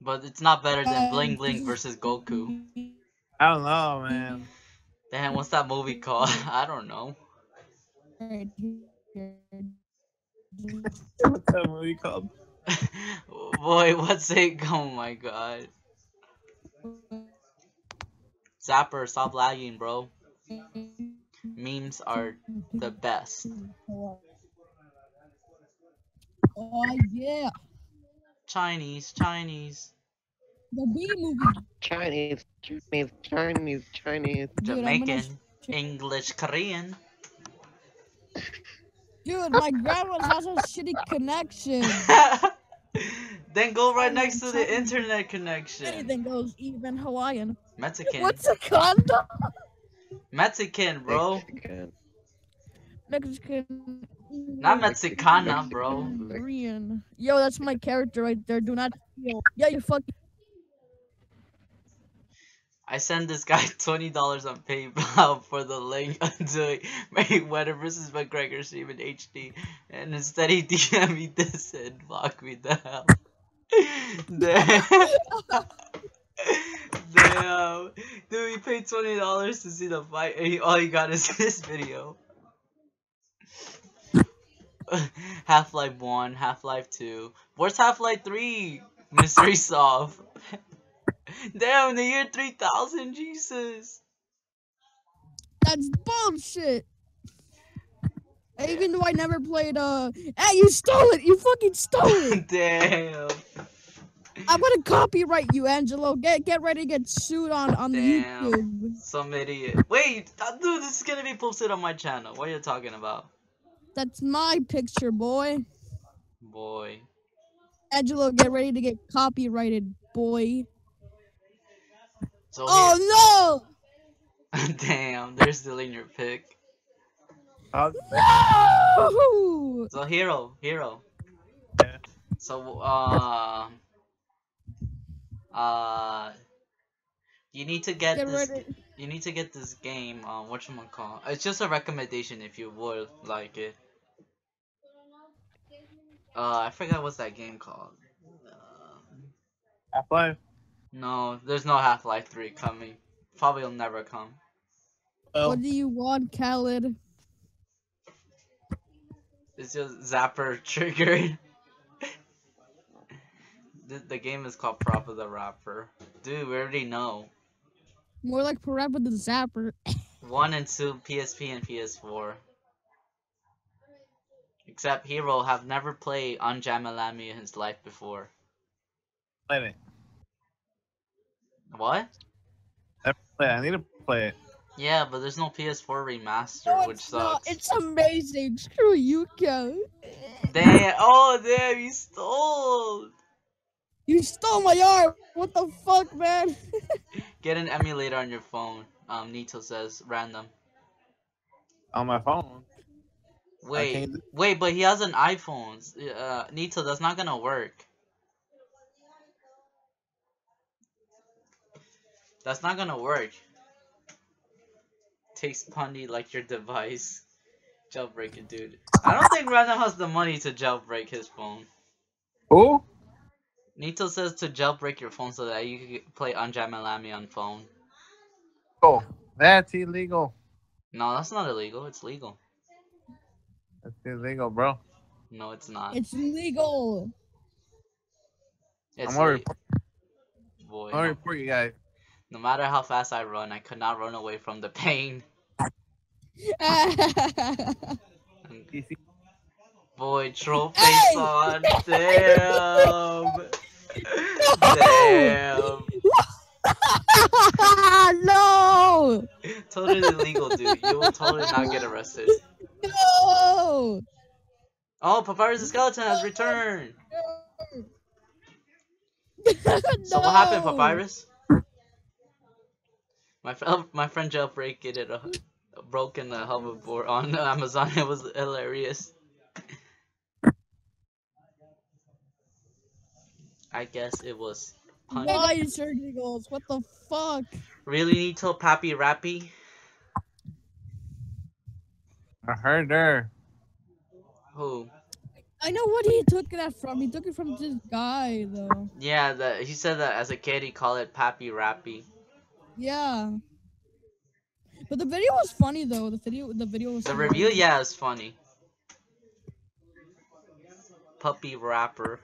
but it's not better than Bling Bling versus Goku. I don't know, man. Damn, what's that movie called? I don't know. What's that movie called? Boy, what's it? Oh my god. Zapper, stop lagging, bro. Memes are the best. Oh yeah, Chinese, Chinese, the B movie. Chinese, Chinese, Chinese, Chinese. Dude, Jamaican, sh- English, Korean. Dude, my grandma has a shitty connection. then go right next to the internet connection. Anything goes, even Hawaiian. Mexican. What's a condom? Mexican, bro. Mexican. Mexican. Not Mexicana, bro. Korean. Yo, that's my character right there. Do not steal. Yeah, you fuck. I send this guy twenty dollars on PayPal for the link to Mayweather versus McGregor stream in HD, and instead he DM me this and block me the hell. Damn. Damn. Dude, he paid twenty dollars to see the fight, and he, all he got is this video. Half Life One, Half Life Two. Where's Half Life Three? Mystery solved. Damn, the year 3000, Jesus. That's bullshit. Even though I never played, uh, hey, you stole it! You fucking stole it! Damn. I'm gonna copyright you, Angelo. Get get ready to get sued on on Damn. YouTube. Some idiot. Wait, uh, dude, this is gonna be posted on my channel. What are you talking about? That's my picture, boy. Boy. Angelo, get ready to get copyrighted, boy. So Oh here- Damn, they're stealing your pic. No! So hero, hero. Yeah. So uh uh you need to get, Get this ready. you need to get this game, um whatchamacall. It's just a recommendation if you would like it. Uh I forgot what's that game called. Uh, Half Life. no, there's no Half-Life 3 coming. Probably will never come. Oh, What do you want, Khaled? It's just Zapper triggered. the, the game is called Parappa the Rapper. Dude, we already know. More like Parappa the Zapper. 1 and 2 PSP and PS4. Except Hero have never played on Jammer Lammy in his life before. play it. What? Never play it. I need to play it. Yeah, but there's no PS4 remaster, No, which it's not. sucks. It's amazing. Screw you, Khaled. Damn! Oh, damn! You stole. You stole my arm. What the fuck, man? Get an emulator on your phone. Um, Nito says random. On my phone. Wait, wait, but he has an iPhone. Uh, Nito, that's not gonna work. That's not gonna work. Takes Pundy like your device. Jailbreak it, dude. I don't think Random has the money to jailbreak his phone. Who? Nito says to jailbreak your phone so that you can play Unjamalami on phone. Oh, that's illegal. No, that's not illegal. It's legal. That's illegal, bro. No, it's not. It's illegal. It's I'm gonna report, boy. I'm gonna no. report you guys. No matter how fast I run, I could not run away from the pain. Boy, troll Hey! on. Damn. Damn. no! Totally illegal, dude. You will totally not get arrested. No! Oh, Papyrus the Skeleton has returned. So what happened, No. Papyrus? Um, my friend, my friend jailbreaked it, uh, a broken the hoverboard on Amazon. It was hilarious. I guess it was punch. Why circles? What the fuck? Really, Nito Pappy Rappy? I heard her. Who? I know what he took that from. He took it from this guy though. Yeah, that he said that as a kid he called it Pappy Rappy. Yeah. But the video was funny though. The video, the video was. The funny. review, yeah, is funny. Puppy Rapper.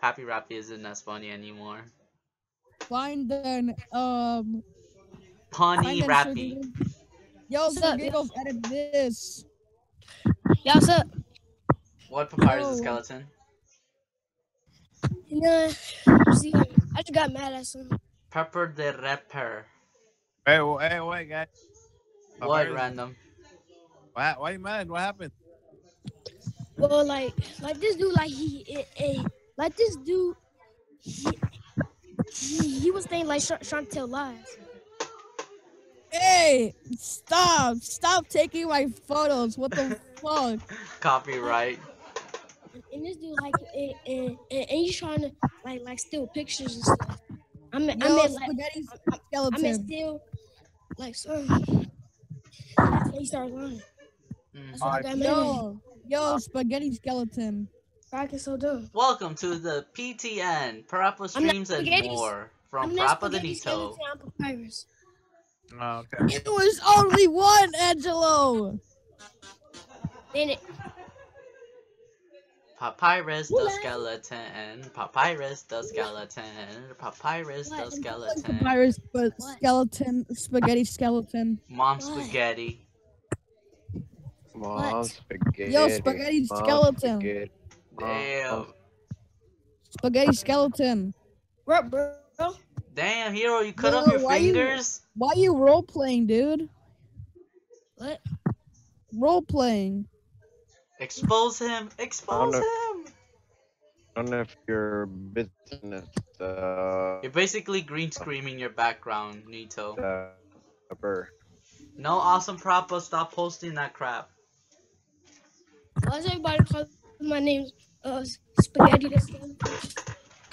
Pappy Rappy isn't as funny anymore. Find then um. Punny find then Rappy. Yo, What's up, Circles, edit this. Y'all what's up? What papyrus the Yo. skeleton? You know, see, I just got mad at some. Parappa the Rapper. Hey, w- hey, wait, guys. What Papyrus, random? Why, why you mad? What happened? Well, like, like this dude, like he, eh, eh, like this dude, he, he, he was saying like Sh- Chantel lies. Hey, stop! Stop taking my photos. What the fuck? Copyright. And this dude, like, and, and, and, and he's trying to like, like steal pictures and stuff. I mean, I Yo, meant like, spaghetti I meant skeleton. steal, like, some. He started lying. Mm. That's what I got mad at. Yo, yo, spaghetti skeleton. Rock is so dumb. Welcome to the PTN, Parappa I'm Streams and more from Parappa the spaghetti Nito. skeleton, I'm papyrus. Oh, okay. It was only one, Angelo. Then it, Papyrus the skeleton, Papyrus the skeleton, Papyrus the skeleton, Papyrus, but skeleton, spaghetti skeleton. Mom spaghetti. Mom spaghetti. Yo, spaghetti skeleton. spaghetti, Damn, Spaghetti skeleton. what, bro? damn, hero, you cut Yo, off your why you- fingers. Why you role playing, dude? What? Role playing. Expose him, expose know. him. I don't know if your business uh You're basically green screening your background, Nito. uh. No awesome Parappa, stop posting that crap. Why is everybody calling my name uh, Spaghetti the Skeleton?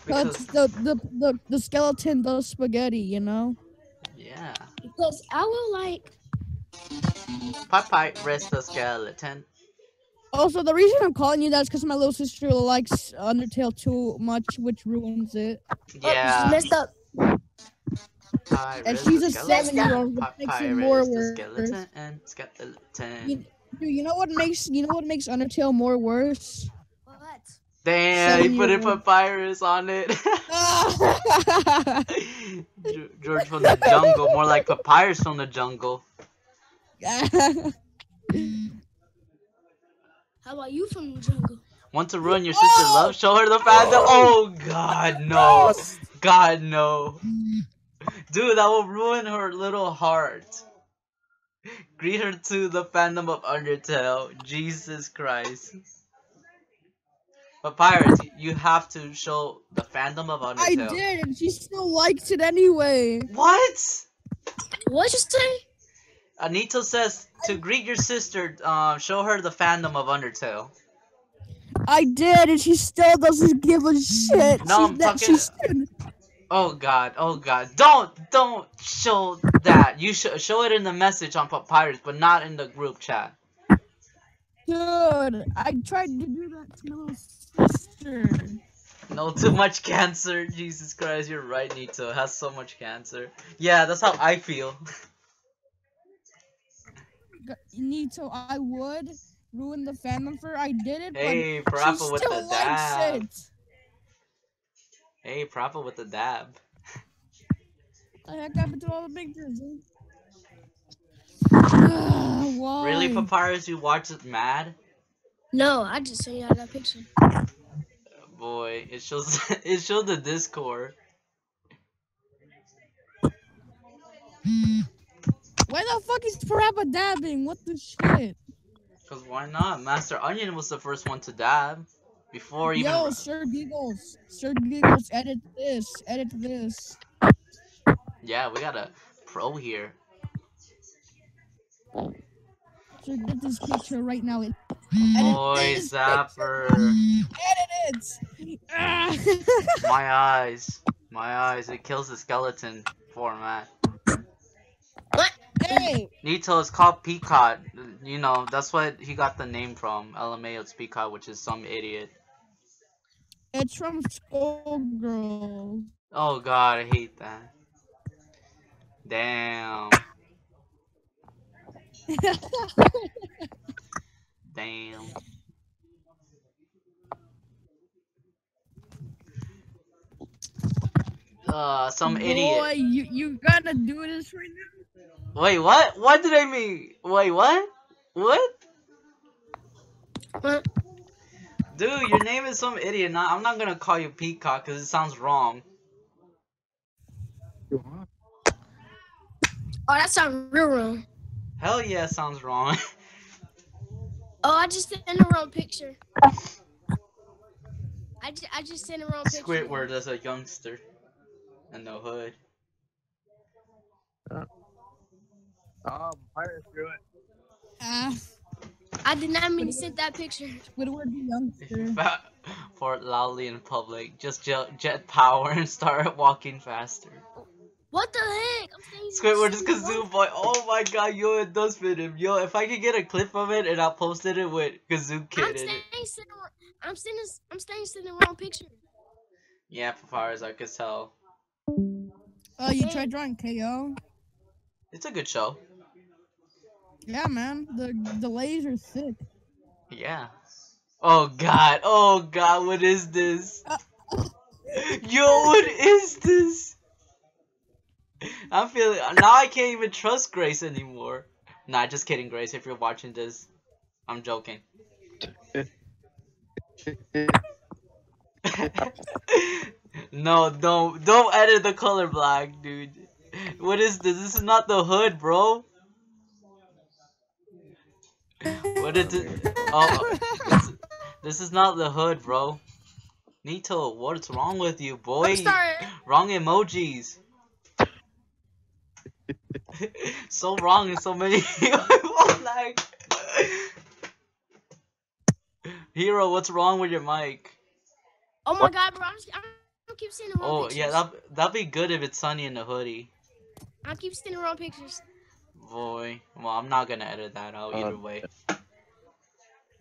That's Because, the, the the the skeleton does spaghetti, you know. yeah. Because I will like, Papyrus the skeleton. Also, the reason I'm calling you that is because my little sister likes Undertale too much, which ruins it. oh, she's Yeah. messed up. Papyrus And she's a seven-year-old, which makes it more the worse. skeleton and skeleton. You- Dude, you know what makes you know what makes Undertale more worse? What? Damn, he put a Seven-year-old. papyrus on it. George from the jungle, more like papyrus from the jungle. How about you from the jungle? Want to ruin your sister's love? Show her the fandom. Oh God, no! God, no! Dude, that will ruin her little heart. Greet her to the fandom of Undertale. Jesus Christ. Papyrus, you have to show the fandom of Undertale. I did, and she still likes it anyway. What? What you say? Anito says to greet your sister, uh, show her the fandom of Undertale. I did, and she still doesn't give a shit. No, she, I'm talking- she Oh god, oh god. Don't, don't show that. You should show it in the message on Papyrus, but not in the group chat. Dude, I tried to do that to my little sister. No, too much cancer. Jesus Christ, you're right, Nito. Has so much cancer. Yeah, that's how I feel. G- Nito, I would ruin the fandom for her. I did it, Hey, but she with still the likes dab. it. Hey, Parappa with the dab. The heck happened to all the pictures? huh? Why? Really, Papyrus, you watch it mad? No, I just sent y'all that picture. Boy, it shows it showed the Discord. Why the fuck is Parappa dabbing? What the shit? Cause why not? Master Onion was the first one to dab. Before even. Yo, Sir Giggles. Sir Giggles, edit this. Edit this. Yeah, we got a pro here. Sir, get this picture right now. Edit Boy, Zapper. Edit it. Ah. My eyes. My eyes. It kills the skeleton format. Hey, Nito is called Peacock. You know, that's what he got the name from. LMAO's Peacock, which is some idiot. it's from Skullgirl. Oh god, I hate that. Damn. Damn. Uh, some idiot. Boy, you you gotta do this right now. Wait, what? What did I mean? Wait, what? What? What? Dude, your name is some idiot. Not, I'm not gonna call you Peacock because it sounds wrong. Oh, that sounds real wrong. Hell yeah, sounds wrong. Oh, I just sent the wrong picture. I just, I just sent the wrong picture. Squidward as a youngster in the hood. Um, Pirates do it. Ah, I did not mean to send that picture. Squidward the youngster. Fart loudly in public. Just jet, jet power and start walking faster. What the heck? I'm saying Squidward is Kazoo boy. Oh my god, yo, it does fit him. Yo, if I could get a clip of it and I posted it with Kazoo I'm Kid in staying it. sending, I'm sending, I'm staying sending the wrong picture. Yeah, Papyrus, I could tell. Oh, you tried drawing KO? It's a good show. Yeah, man. The the layers are thick. Yeah. Oh god, oh god, what is this? Uh, Yo, what is this? I'm feeling now I can't even trust Grace anymore. Nah, just kidding, Grace, if you're watching this. I'm joking. no, don't don't edit the color black, dude. What is this? This is not the hood, bro. What is it? Oh, this, this is not the hood, bro. Nito, what's wrong with you, boy? Wrong emojis. so wrong in so many. like, Hero, what's wrong with your mic? Oh my god, bro! I'm, just, I'm keep seeing the wrong Oh pictures. yeah, that that'd be good if it's sunny in the hoodie. I keep seeing the wrong pictures. Boy, well I'm not gonna edit that out either Uh, way.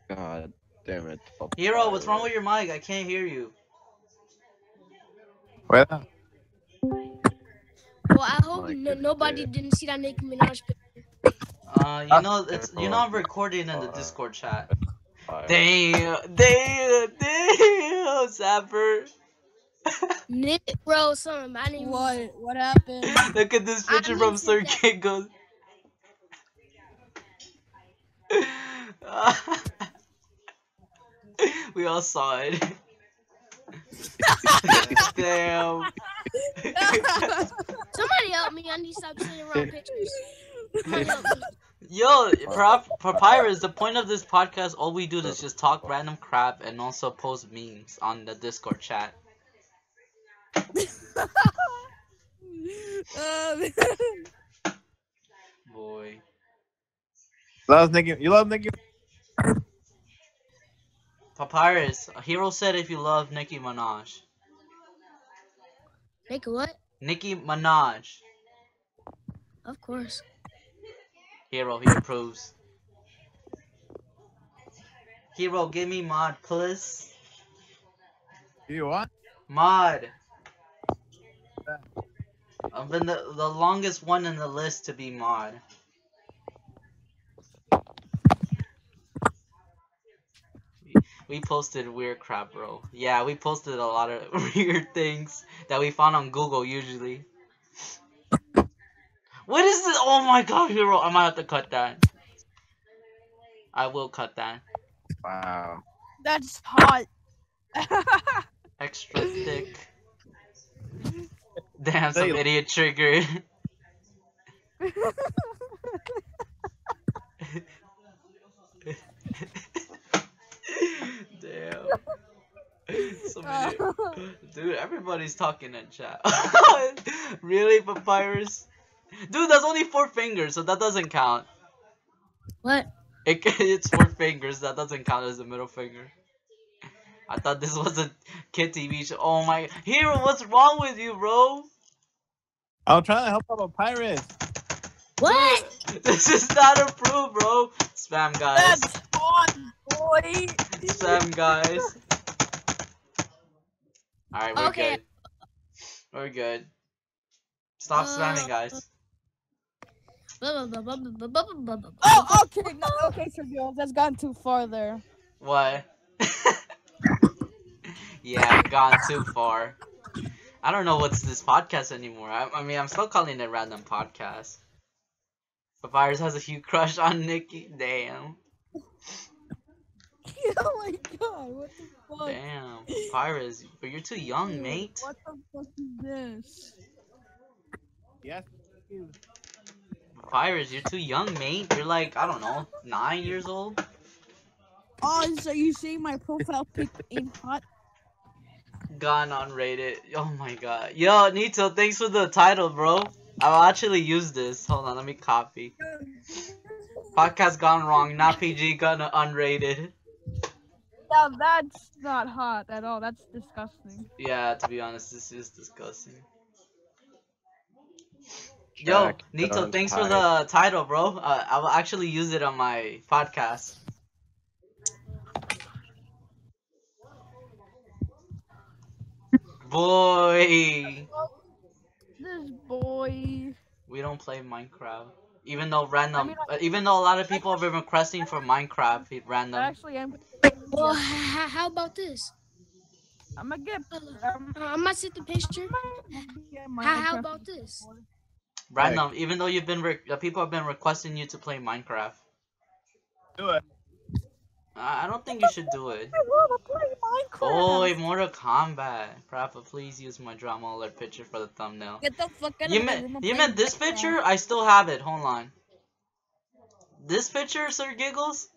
God damn it. Hero, what's wrong with your mic? I can't hear you. Well, Well, I hope My no, goodness. nobody didn't see that Nicki Minaj picture. Uh, you know it's you know I'm recording in the Discord chat. fire. Damn, damn, damn, Zapper. Nick, bro, son, my name. What? What happened? Look at this I picture from mentioned Sir that- we all saw it. Damn. Somebody help me! I need to stop sending wrong pictures. Help me. Yo, Prop- Papyrus, the point of this podcast, all we do is just talk random crap and also post memes on the Discord chat. Um, Boy. Love Nicki. You love Nicki. Papyrus, Hero said if you love Nicki Minaj. Nick, what? Nicki Minaj. Of course. Hero, he approves. Hero, give me mod, please. You what? Mod. I've been the, the longest one in the list to be mod. We- We posted weird crap, bro. Yeah, we posted a lot of weird things that we found on Google usually. What is this? Oh my god, bro! I might have to cut that. I will cut that. Wow. That's hot. Extra thick. Damn, some Hey. idiot triggered. Damn. Somebody, dude, everybody's talking in chat. really, Papyrus? Dude, that's only four fingers, so that doesn't count. What? It, it's four fingers, that doesn't count as a middle finger. I thought this was a kid TV show. Oh my, Hero, what's wrong with you, bro? I'm trying to help out a pirate. What? This is not approved, bro. Spam guys. That's fun, boy. Guys. Alright, we're okay. good. We're good. Stop uh, spamming, guys. Oh, okay, no, okay, Sergio, that's gone too far there. What? yeah, gone too far. I don't know what's this podcast anymore. I, I mean, I'm still calling it random podcast. The virus has a huge crush on Nicki. Damn. oh my god, what the fuck? Damn. Papyrus, but you're too young, Ew, mate. What the fuck is this? Yes. Papyrus, you're too young, mate. You're like, I don't know, nine years old? Oh, so you see my profile pic in hot? Gone on unrated. Oh my god. Yo, Nito, thanks for the title, bro. I'll actually use this. Hold on, let me copy. Podcast gone wrong, not PG, gonna unrated. Yeah, that's not hot at all. That's disgusting. Yeah, to be honest, this is disgusting. Yo, Jack Nito, done thanks for the title, bro. Uh, I will actually use it on my podcast. Boy, This boy. we don't play Minecraft. Even though random, I mean, uh, even though a lot of people have been requesting for Minecraft, it I random. actually am. Well, h- h- how about this? I'm gonna get. Uh, Um, I might set the picture. How, how about this? Random, even though you've been, re- uh, people have been requesting you to play Minecraft. Do it. I I don't think you should do it. I wanna play Minecraft. Boy, Mortal Kombat. Parappa, please use my drama alert picture for the thumbnail. Get the fuck out You of my room. meant you meant this Minecraft. picture? I still have it. Hold on. This picture, Sir Giggles?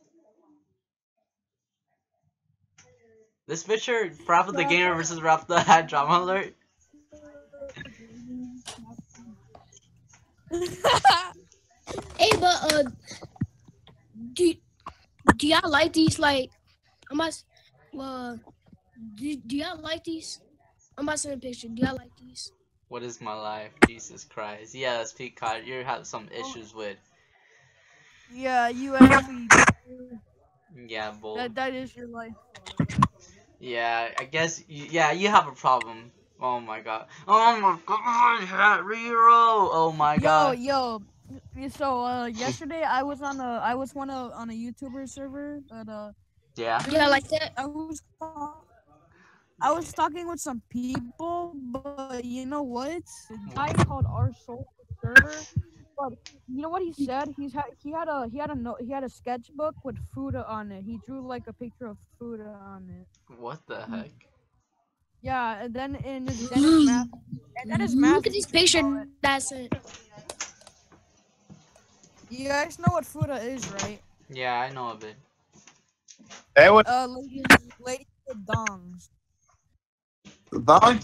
This picture, Parappa the Gamer versus Rap the had drama alert? Hey, but uh, do do y'all like these? Like, I must. Well, do, do y'all like these? I'm about to send a picture. Do y'all like these? What is my life? Jesus Christ. Yes, Peacock, you have some oh. issues with. yeah, you actually. Yeah, bull. That, that is your life. Yeah, I guess, you, yeah, you have a problem. Oh my god. Oh my god, Hat Rero! Oh my god. Yo, yo. So uh, yesterday I was on a I was one of on a YouTuber server, but uh, Yeah. Yeah, like that. I was I was talking with some people, but you know what? A guy called our soul server. But you know what he said? He's had he had a he had a no, he had a sketchbook with food on it. He drew like a picture of food on it. What the heck? Yeah, and then in his, then his math and then his math. Look at this picture that's it. You guys know what Fuda is, right? Yeah, I know of it. Hey, what? Uh, lady, lady with dongs. Thong?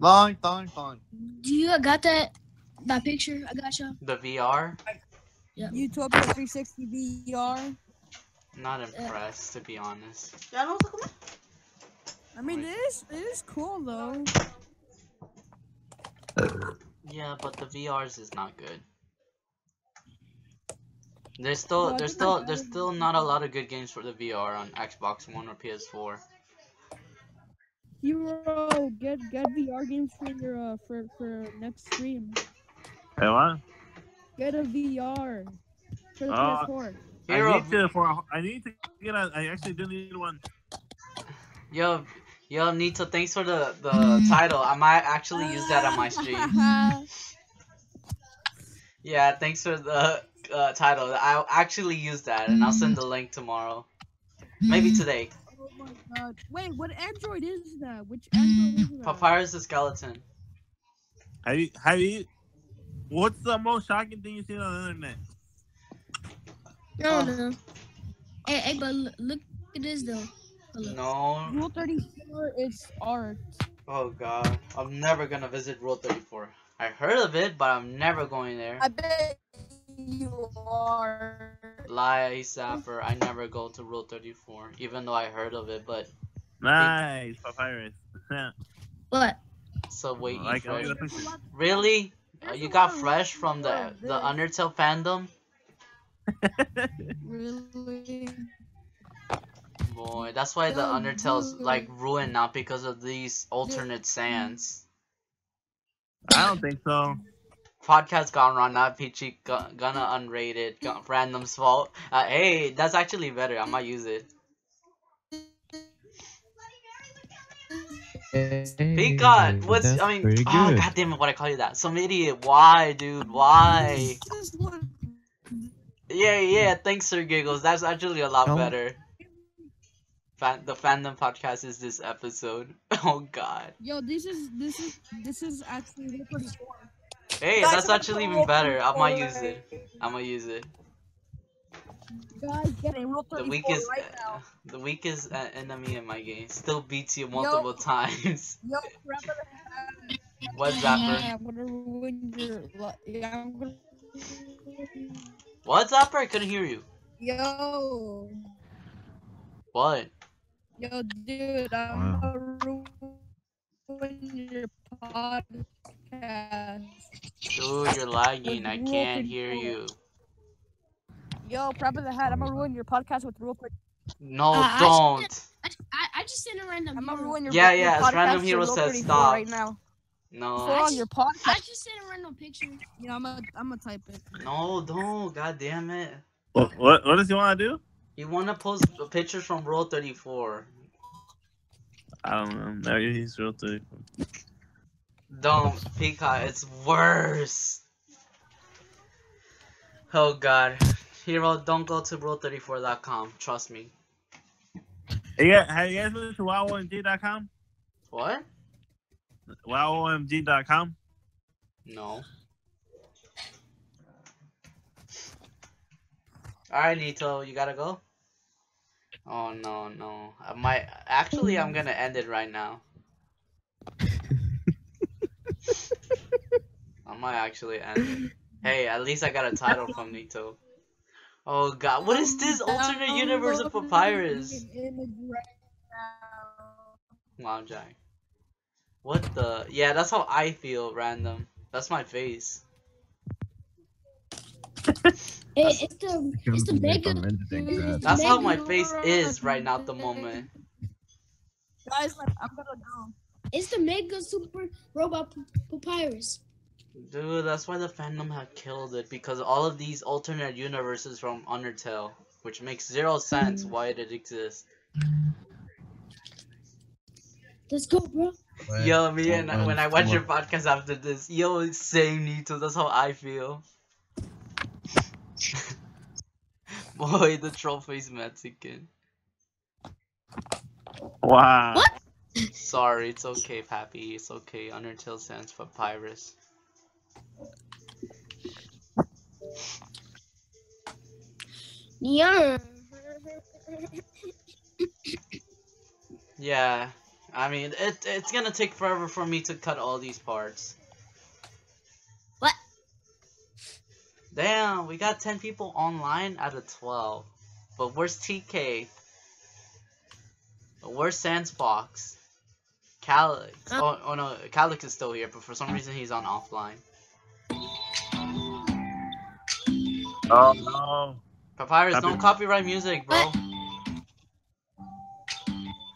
Thong, thong, thong. Do you got that that picture? I got you. The VR? Yeah. Utopia 360 VR. Not impressed, to be honest. I mean, it is it is cool though. Yeah, but the VRs is not good. There's still, Well, there's still, there's still not a lot of good games for the VR on Xbox One or PS4. Hero, get get VR games for your uh, for for next stream. Hey, what? Get a VR for the Uh, PS4. Hero, I need to for I need to get a. I actually do need one. yo, yo, Nito, thanks for the the title. I might actually use that on my stream. Yeah, thanks for the uh, title. I'll actually use that, and I'll send the link tomorrow. Maybe today. oh my god! Wait, what Android is that? Which Android is that? Papyrus the skeleton. Have you? Have you? What's the most shocking thing you seen on the internet? No, don't know. Hey, hey, but look, look at this though. Hello. No. Rule 34 is art. Oh god. I'm never gonna visit Rule 34. I heard of it, but I'm never going there. I bet you are. Lie, Zapper. I never go to Rule 34, even though I heard of it, but Nice, papyrus. What? Subway eat like, I'll fresh. get a picture. Really? Uh, you got fresh from the the Undertale fandom? Really? Boy, that's why the Undertale's like ruined now because of these alternate sands. I don't think so. Podcast gone wrong, not PG, gonna unrated, gu- random's fault. Uh, hey, that's actually better. I might use it. Hey, God, what's I mean? Oh, good. god damn it! What I call you that? Some idiot. Why, dude? Why? This is what- Yeah, yeah. Thanks, Sir Giggles. That's actually a lot better. Fan- the fandom podcast is this episode. Oh god. Yo, this is this is this is actually Rule 34. Hey, Guys, that's actually even better. I might for use it. I'm gonna use it. Guys, get a Rule The 34 weakest, right now. the weakest uh, enemy in my game still beats you multiple times. Yo, up. What Zapper? Yeah, I'm gonna ruin your li- yeah, I'm What Zapper? I couldn't hear you. Yo, What? yo, dude, I'm gonna ruin your podcast. Dude, you're lagging. I can't Rule hear you. Yo, Parappa the Hat. I'm gonna ruin your podcast with Rule 34. No, Uh, don't. I, I, I just sent a random. I'm gonna ruin your Yeah, your yeah, as podcast Random Hero Rule says 34 stop. right now. No. Go on your podcast. I podcast. just sent a random picture. Yeah, I'm gonna I'm gonna type it. No, don't. God damn it. What, what, what does he want to do? You wanna post pictures from Rule 34. I don't know. Maybe he's real too. Don't, Peacock. It's worse. Oh god. Hero, don't go to rule34.com. Trust me. Hey, yeah, have you guys been to wowomg.com? What? Wowomg.com? No. Alright, Nito, you gotta go? Oh no, no. I might actually I'm gonna end it right now. I might actually end it. Hey, at least I got a title from Nito. Oh god, what is this alternate universe of Papyrus? An image right now. Wow, Jack. What the? Yeah, that's how I feel, random. That's my face. It, it's the it's the mega. it's That's how my face is right now at the moment. Guys, like, I'm gonna go. It's the mega super robot papyrus. Dude, that's why the fandom had killed it because all of these alternate universes from Undertale, which makes zero sense mm. why it exists. Let's go, bro. Yo, me and when I watch your podcast after this, yo, same Nito. That's how I feel. Boy, the troll face Mexican. Wow. What? Sorry, it's okay, Pappy. It's okay. Undertale stands for Pyrus. Yeah. Yeah, I mean, it it's gonna take forever for me to cut all these parts. What? Damn, we got 10 people online out of 12. But where's TK? Where's Sansbox? Calix. Huh? Oh, oh no, Calix is still here, but for some reason he's on offline. Oh no. Papyrus, Copy- no copyright music, bro.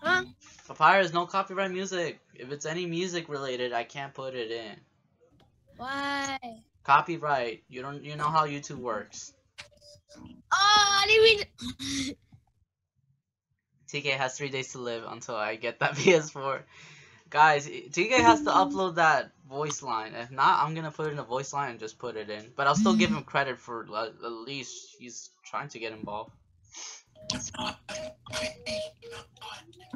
Huh? Papyrus, no copyright music. If it's any music related, I can't put it in. Why? Copyright. You don't. You know how YouTube works. Oh, I didn't mean. TK has three days to live until I get that PS4. Guys, TK has to upload that voice line. If not, I'm gonna put it in a voice line and just put it in. But I'll still give him credit for le- at least he's trying to get involved.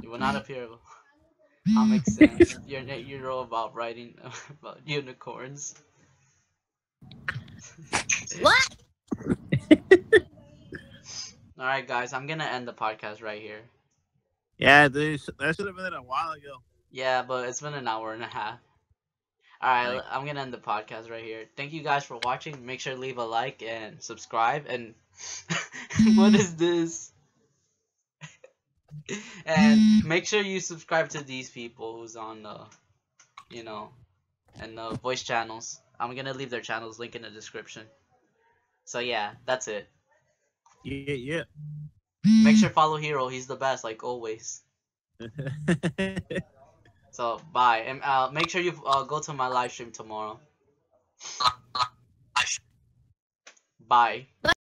You will not appear. Comic Sans. You're you're all about writing about unicorns. What? All right, guys, I'm gonna end the podcast right here. Yeah, dude, that should have been a while ago. Yeah, but it's been an hour and a half. All right. I'm gonna end the podcast right here. Thank you guys for watching. Make sure to leave a like and subscribe. And what is this? and make sure you subscribe to these people who's on the, you know, and the voice channels. I'm gonna leave their channels link in the description. So yeah, that's it. Yeah, yeah. Make sure follow Hero. He's the best, like always. So bye, and uh, make sure you uh, go to my live stream tomorrow. Bye.